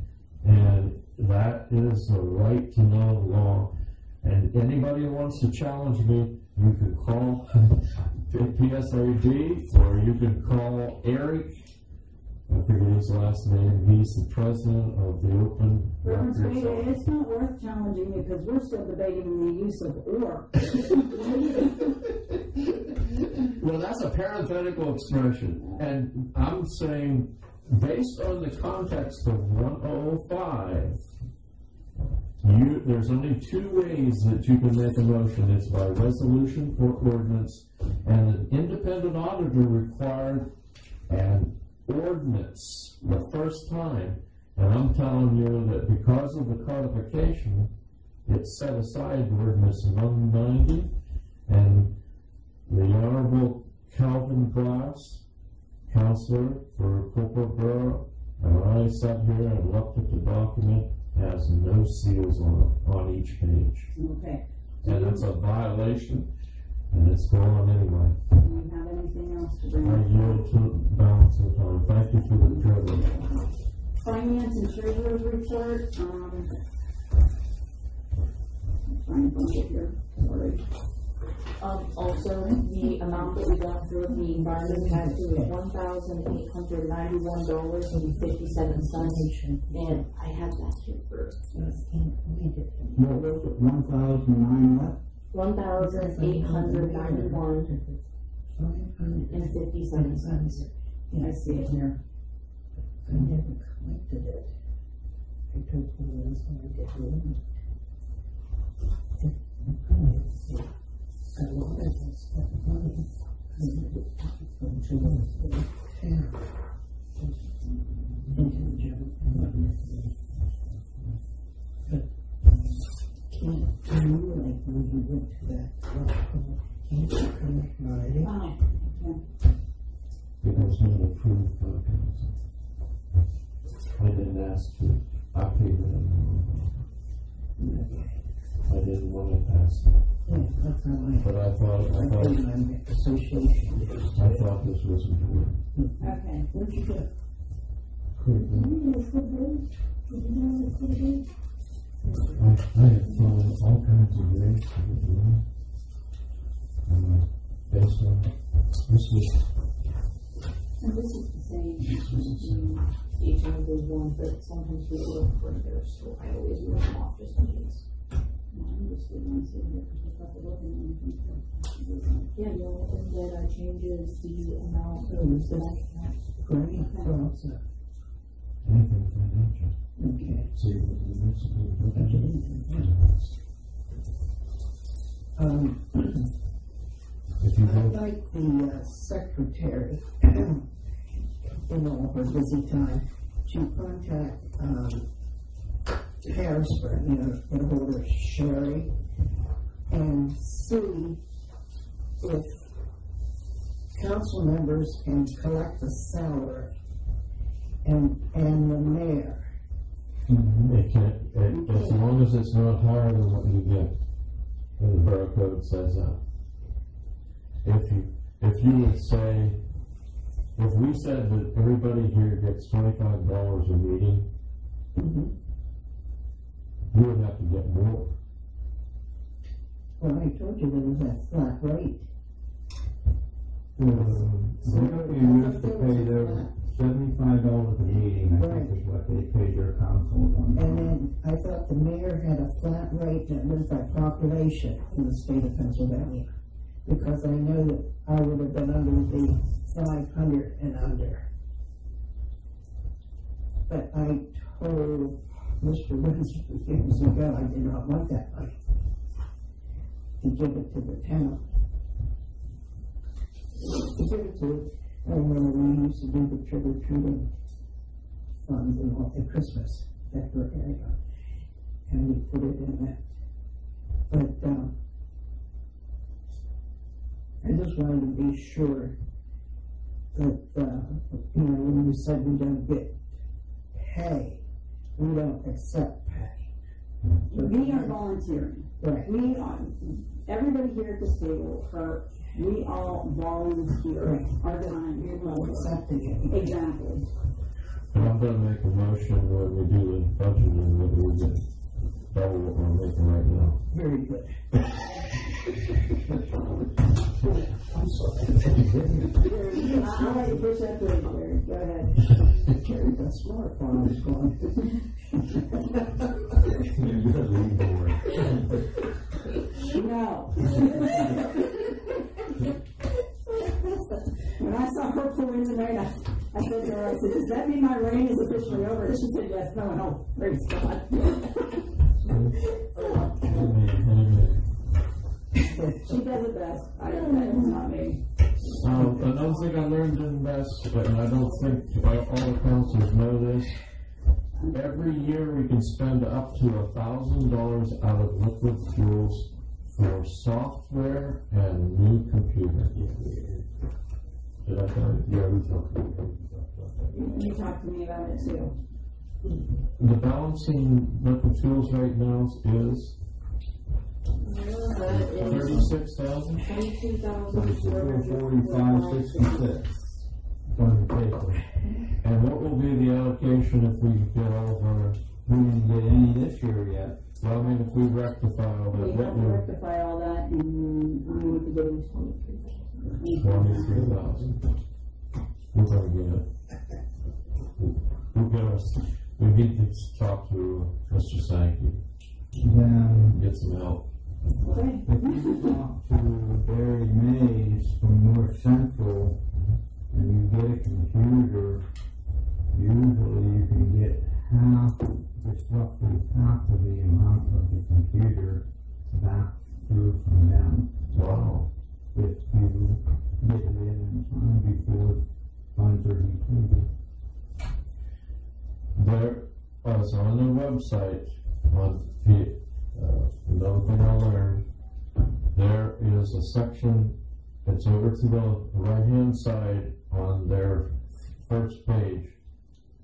Speaker 2: and that is the right to know law. And anybody who wants to challenge me, you can call PSAB or you can call Eric. I forget his last name. He's the president of the Open.
Speaker 1: It's not worth challenging because we're still debating the use of or.
Speaker 2: Well, that's a parenthetical expression. And I'm saying, based on the context of 105, you, there's only two ways that you can make a motion. It's by resolution or ordinance, and an independent auditor required an ordinance the first time. And I'm telling you that because of the codification, it set aside ordinance 190, and the Honorable Calvin Glass, counselor for Coalport Borough, and I sat here and looked at the document, has no seals on on each page.
Speaker 1: Okay.
Speaker 2: And it's a violation, and it's gone anyway.
Speaker 1: Do you have anything else to bring?
Speaker 2: I yield to balance of time. Thank you for the privilege.
Speaker 1: Finance and treasurer's report, um. I'm trying to find it here, sorry.
Speaker 3: Um, also, the amount that we got for the environment tax was one thousand eight hundred ninety-one dollars and fifty-seven cents. And I have that here for
Speaker 5: What was it, one thousand nine what?
Speaker 3: one thousand eight hundred ninety-one and fifty-seven cents.
Speaker 1: I see it here.
Speaker 5: I never collected it. I told you I was gonna get rid of I
Speaker 2: didn't ask I paid it. I didn't want to pass it,
Speaker 5: Yeah, that's how I.
Speaker 2: but I thought, I
Speaker 5: I
Speaker 2: thought,
Speaker 5: paid my association.
Speaker 2: I thought this was important.
Speaker 1: okay.
Speaker 5: Where'd you get?
Speaker 2: I, I have found all kinds of ways to get money. Uh, based on, this was,
Speaker 1: And this is the same.
Speaker 3: Each one of those ones, but sometimes we will print theirs, so I always run them off just in case.
Speaker 1: No, I'm just gonna sit here because we've got the look and everything.
Speaker 3: Yeah, the only thing that I change is the amount of the bank account.
Speaker 5: Great, also,
Speaker 2: anything financial.
Speaker 5: okay.
Speaker 2: See, what the municipal budget
Speaker 5: Um,
Speaker 2: If you
Speaker 5: I'd
Speaker 2: go,
Speaker 5: like the uh, secretary, in all her busy time, to contact, um, Harrisburg, you know, get hold of Sherry and see if council members can collect the salary and, and the mayor. Mm-hmm.
Speaker 2: It can't, it, as long as it's not higher than what you get. And the borough code says that. If you, if you would say, if we said that everybody here gets twenty-five dollars a meeting, mm-hmm. You would have to get more.
Speaker 5: Well, I told you there was that flat rate.
Speaker 7: Um, You used to pay their seventy-five dollars a meeting, I think is what they paid your council one
Speaker 5: And then I thought the mayor had a flat rate that was by population in the state of Pennsylvania. Because I know that I would have been under the five hundred and under. But I told Mr. Winsor years ago, I did not want that money. To give it to the town. To give it to, I remember we used to do the trick or treating funds and all, at Christmas, that were area. And we put it in that. But, um, I just wanted to be sure that, uh, you know, when you said we don't get pay, we don't accept pay. So-
Speaker 1: We are volunteering.
Speaker 5: Right,
Speaker 1: We are, everybody here at this table, are, uh, we all volunteer
Speaker 5: Right.
Speaker 1: our time.
Speaker 5: you're not accepting it.
Speaker 1: Exactly.
Speaker 2: And I'm gonna make a motion when we do the budgeting that we get right now.
Speaker 5: Very good.
Speaker 1: I'll I'll let you push that. Go ahead.
Speaker 5: Jerry got smart while I was gone.
Speaker 1: No. When I saw her pull in the rain, I, I said to her, I said, does that mean my reign is officially over? And she said, yes, no, no, praise God. She does it best. I, that's not me.
Speaker 2: Um, another thing I learned in this, and I don't think all all the councils know this, every year we can spend up to a thousand dollars out of liquid fuels for software and new computer. Did I tell you? Yeah, we talked.
Speaker 1: You talked to me about it too.
Speaker 2: The balancing liquid fuels right now is thirty-six thousand?
Speaker 3: Twenty-two thousand four
Speaker 7: forty-five, sixty-six. The.
Speaker 2: And what will be the allocation if we get all of our,
Speaker 7: We didn't get any this year yet.
Speaker 2: well, I mean, if we rectify all that,
Speaker 1: We
Speaker 2: what
Speaker 1: have to
Speaker 2: will,
Speaker 1: rectify all that and we need to give them
Speaker 2: twenty-three thousand. We're gonna get it. We'll get us, we need to talk to Mr. Sankey,
Speaker 7: Then,
Speaker 2: get some help.
Speaker 1: Okay.
Speaker 7: if you talk to Barry Mays from North Central, and you get a computer, usually you can get half, just roughly half of the amount of the computer back through from them.
Speaker 2: Wow.
Speaker 7: if you get it in time before funds are depleted.
Speaker 2: There, was on their website, on the, uh, another thing I learned, there is a section, it's over to the right-hand side on their first page.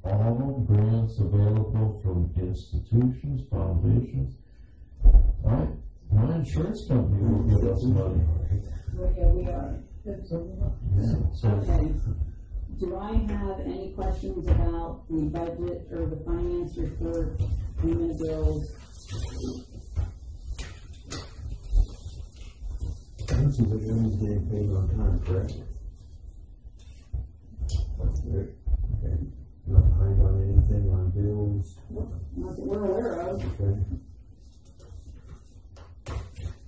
Speaker 2: All grants available from institutions, foundations. Right, my insurance company will give us money.
Speaker 1: Yeah, we are.
Speaker 2: So,
Speaker 1: Okay. Do I have any questions about the budget or the finance report, payment bills?
Speaker 9: This is like everyone's getting paid on time, correct? Okay, not behind on anything on bills,
Speaker 1: Not that we're aware of.
Speaker 9: okay?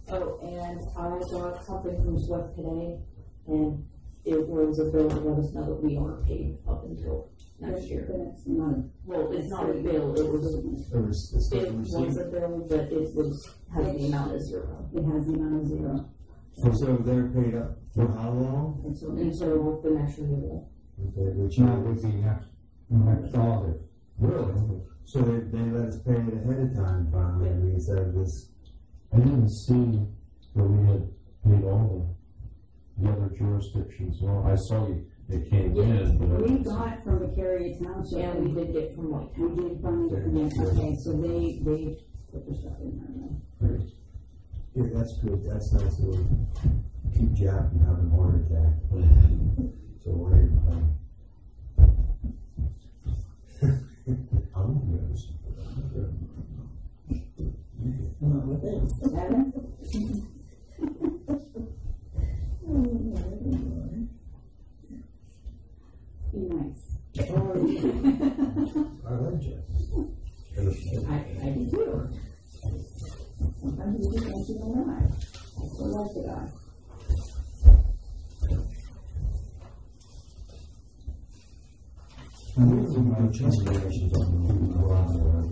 Speaker 3: Oh, and I got something from Swift today, and it was a bill to let us know that we aren't paid up until next year.
Speaker 1: But it's not a.
Speaker 3: Well, it's not a bill, it was,
Speaker 9: There was, the stuff
Speaker 3: it
Speaker 9: we
Speaker 3: was
Speaker 9: received.
Speaker 3: a bill, but it was, had the amount as zero.
Speaker 1: It has the amount of zero.
Speaker 9: So, so they're paid up for how long?
Speaker 1: Until
Speaker 3: Until the next renewal.
Speaker 9: Okay, which
Speaker 7: That would be next, next August.
Speaker 9: Really? So they, they let us pay it ahead of time finally, I mean, instead of this,
Speaker 2: I didn't see that we had paid all the other jurisdictions, well, I saw you, it came in, but.
Speaker 1: We got from Beccaria Township.
Speaker 3: Yeah, we did get from White
Speaker 1: We did from, yeah, okay, so they, they put their stuff in there then.
Speaker 9: Yeah, that's good, that's nice, it'll keep Jack from having a heart attack. So worry about him. I'm nervous.
Speaker 1: Evan? Be nice.
Speaker 9: I like Jack.
Speaker 1: I, I do too. Sometimes you just think you don't know. I still like the guy.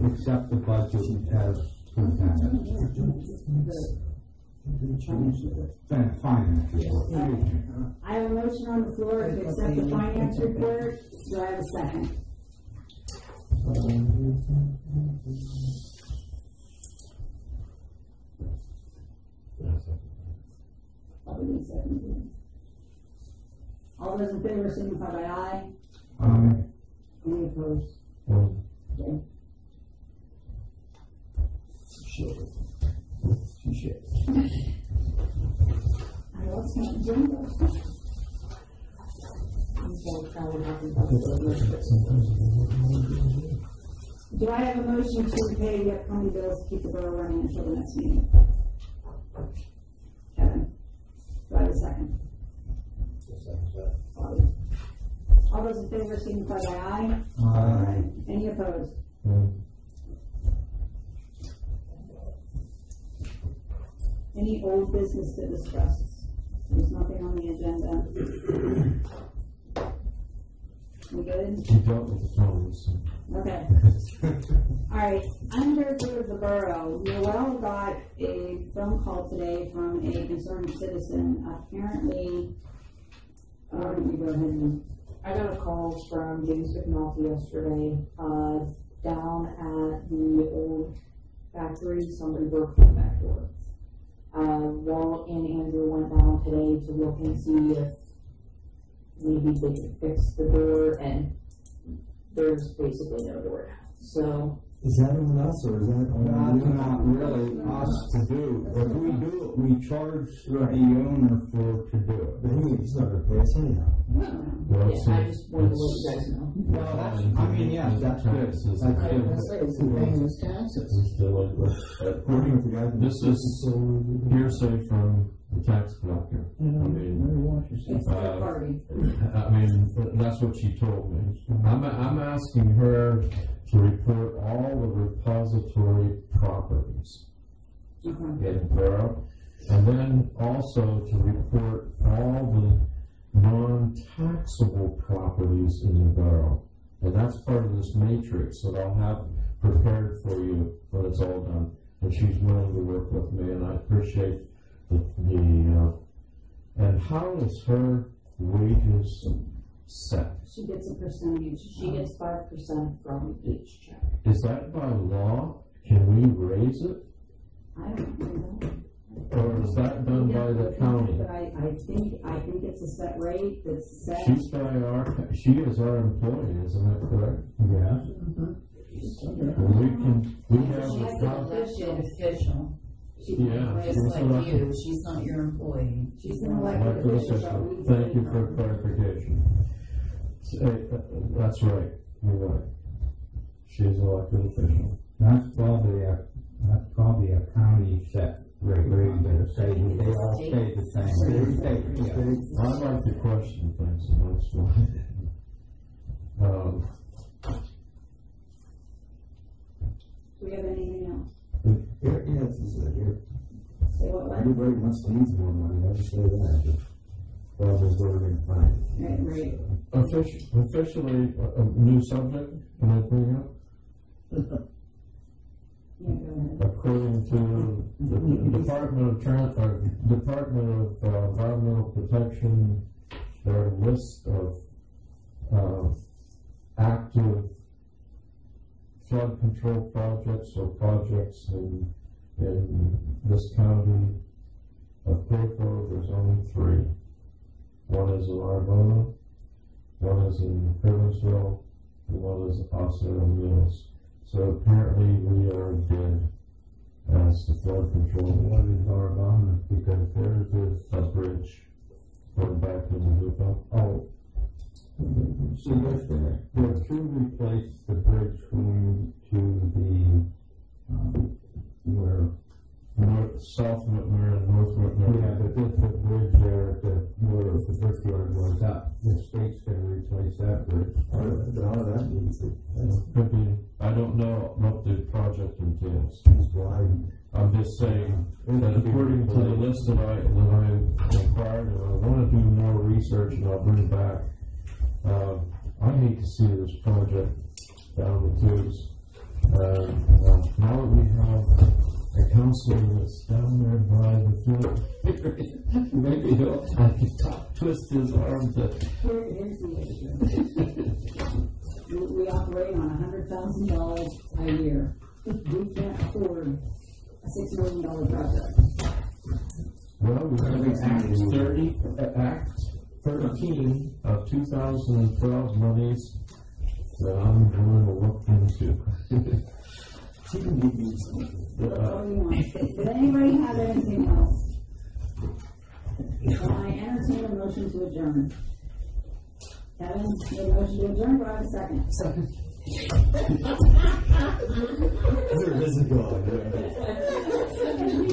Speaker 7: Accept the budget as presented. Then finance report.
Speaker 1: I have a motion on the floor to accept the finance report. Do I have a second? Probably second. All those in favor signify by aye.
Speaker 7: Um,
Speaker 1: Any opposed?
Speaker 2: Well,
Speaker 1: Okay.
Speaker 9: Shit. Shit.
Speaker 1: I lost my agenda.
Speaker 3: I'm so proud of.
Speaker 1: Do I have a motion to pay the upcoming bills to keep the borough running until the next meeting? Kevin? Do I have a second? Bobby? All those in favor signify by aye.
Speaker 7: Aye.
Speaker 1: Any opposed?
Speaker 2: well,
Speaker 1: Any old business to discuss? There's nothing on the agenda. We good?
Speaker 2: You dealt with the phones.
Speaker 1: Okay. All right, under good of the borough, Noel got a phone call today from a concerned citizen. Apparently, uh, why don't you go ahead and,
Speaker 3: I got a call from James McNulty yesterday, uh, down at the old factory, somebody broke in the back door. Uh, Walt and Andrew went down today to look and see if maybe they could fix the door, and there's basically no door. So,
Speaker 9: Is that on us or is that on
Speaker 7: That's
Speaker 9: you?
Speaker 7: not really us to do. If we do it, we charge the owner for to do
Speaker 9: But
Speaker 7: it.
Speaker 9: he, he's not gonna pay us anyhow.
Speaker 2: Well,
Speaker 3: yeah,
Speaker 2: see,
Speaker 3: I just wanted to let you guys know.
Speaker 7: Well, that's, I mean, yes, that's good. That's
Speaker 5: I was gonna
Speaker 7: good.
Speaker 5: say, is he paying his taxes?
Speaker 2: It's still like that.
Speaker 9: According to the guy.
Speaker 2: This is hearsay from the tax collector. I mean,
Speaker 5: Better watch yourself.
Speaker 1: it's third
Speaker 2: Uh,
Speaker 1: party.
Speaker 2: I mean, that's what she told me. I'm, I'm asking her to report all the repository properties
Speaker 1: Okay.
Speaker 2: in borough, and then also to report all the non-taxable properties in the borough. And that's part of this matrix that I'll have prepared for you when it's all done. And she's willing to work with me, and I appreciate the, the, uh, and how is her wages set?
Speaker 1: She gets a percentage.
Speaker 3: She gets five percent from each check.
Speaker 2: Is that by law? Can we raise it?
Speaker 1: I don't know.
Speaker 2: Or is that done by the county?
Speaker 1: But I, I think, I think it's a set rate that's set.
Speaker 2: She's by our, she is our employee, isn't that correct?
Speaker 7: Yes.
Speaker 2: Well, mm-hmm. we can, we have,
Speaker 8: She's
Speaker 2: the
Speaker 8: an
Speaker 2: top-
Speaker 8: elected official,
Speaker 2: yeah. she's
Speaker 8: just like
Speaker 2: elected-
Speaker 8: you, she's not your employee.
Speaker 1: She's an elected
Speaker 2: Elected
Speaker 1: official,
Speaker 2: official. Thank you for clarification. S- uh, That's right, you're right. She's an elected official.
Speaker 7: That's probably a, that's probably a county set rate, rate, they say, they all stay the same. They stay- yeah.
Speaker 2: I like to question things, and that's why. Um,
Speaker 1: Do we have anything else?
Speaker 9: Here, yeah, this is it, here.
Speaker 1: Say what, what?
Speaker 9: Everybody must needs more money, I'll just say that. Well, there's where we're gonna find it.
Speaker 1: Right, right.
Speaker 2: offici- Officially, a a new subject, can I bring up?
Speaker 1: Yeah,
Speaker 2: according to the Department of Tran, or Department of uh, Environmental Protection, there are a list of, uh, active flood control projects or projects in, in this county of Clearfield, there's only three. One is in Irvona, one is in Curwensville, and one is also in Mills. So apparently we are dead as the flood control.
Speaker 7: One What is Irvona? Because there's this,
Speaker 2: A bridge going back to the Hoopa.
Speaker 7: oh. So there's, there to replace
Speaker 2: list that I, that I inquired, and I wanna do more research and I'll bring it back. Uh, I hate to see this project down the tubes. Uh, uh, now that we have a counselor that's down there by the field, maybe he'll, I can top twist his arm to,
Speaker 1: here's the issue. We, operate on hundred thousand dollars a year. We can't afford a six million dollar project.
Speaker 2: Well, we have Act thirty, uh, Act thirteen of two thousand and twelve monies that I'm going to look into.
Speaker 9: She can give you some.
Speaker 1: What do you want? Does anybody have anything else? Can I entertain a motion to adjourn? Kevin, made a motion to adjourn, do I have a second?
Speaker 9: Second. There is a God.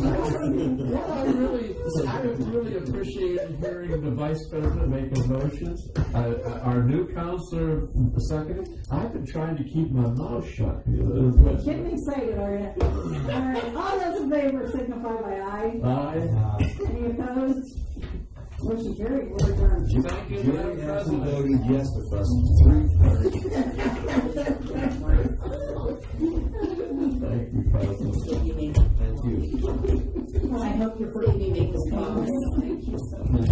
Speaker 2: I really, I really appreciated hearing the vice president make motions. Uh, uh, our new counselor, second, I've been trying to keep my mouth shut.
Speaker 1: Getting excited, are you? All right, all those in favor signify by aye.
Speaker 2: Aye.
Speaker 1: Any opposed? Motion carried, we're.
Speaker 2: Thank you,
Speaker 9: Jerry
Speaker 2: Madam
Speaker 9: actually
Speaker 2: President.
Speaker 9: voted yes with us, three thirty.
Speaker 2: Thank you, President.
Speaker 9: Thank you.
Speaker 1: Well, I hope you're
Speaker 8: you
Speaker 1: pretty
Speaker 8: make this promise.
Speaker 1: Thank you so much.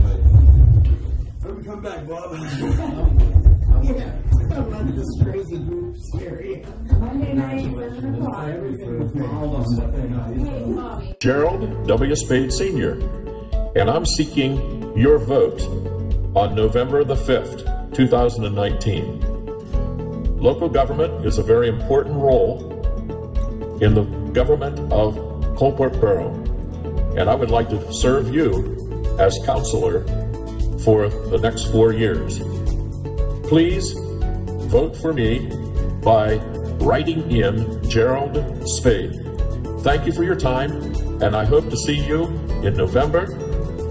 Speaker 9: When we come back, Bob.
Speaker 5: Yeah, I'm running this crazy group area.
Speaker 1: Monday night, seven o'clock.
Speaker 9: Hold on a second.
Speaker 1: Hey, Bobby.
Speaker 10: Gerald W. Spade Sr., and I'm seeking your vote on November the 5th, 2019. Local government is a very important role in the government of Coalport Borough, and I would like to serve you as counselor for the next four years. Please vote for me by writing in Gerald Spade. Thank you for your time, and I hope to see you in November,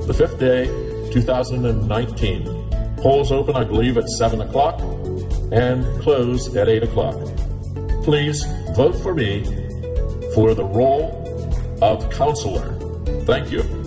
Speaker 10: the fifth day, 2019. Polls open, I believe, at 7 o'clock and close at 8 o'clock. Please vote for me for the role of counselor. Thank you.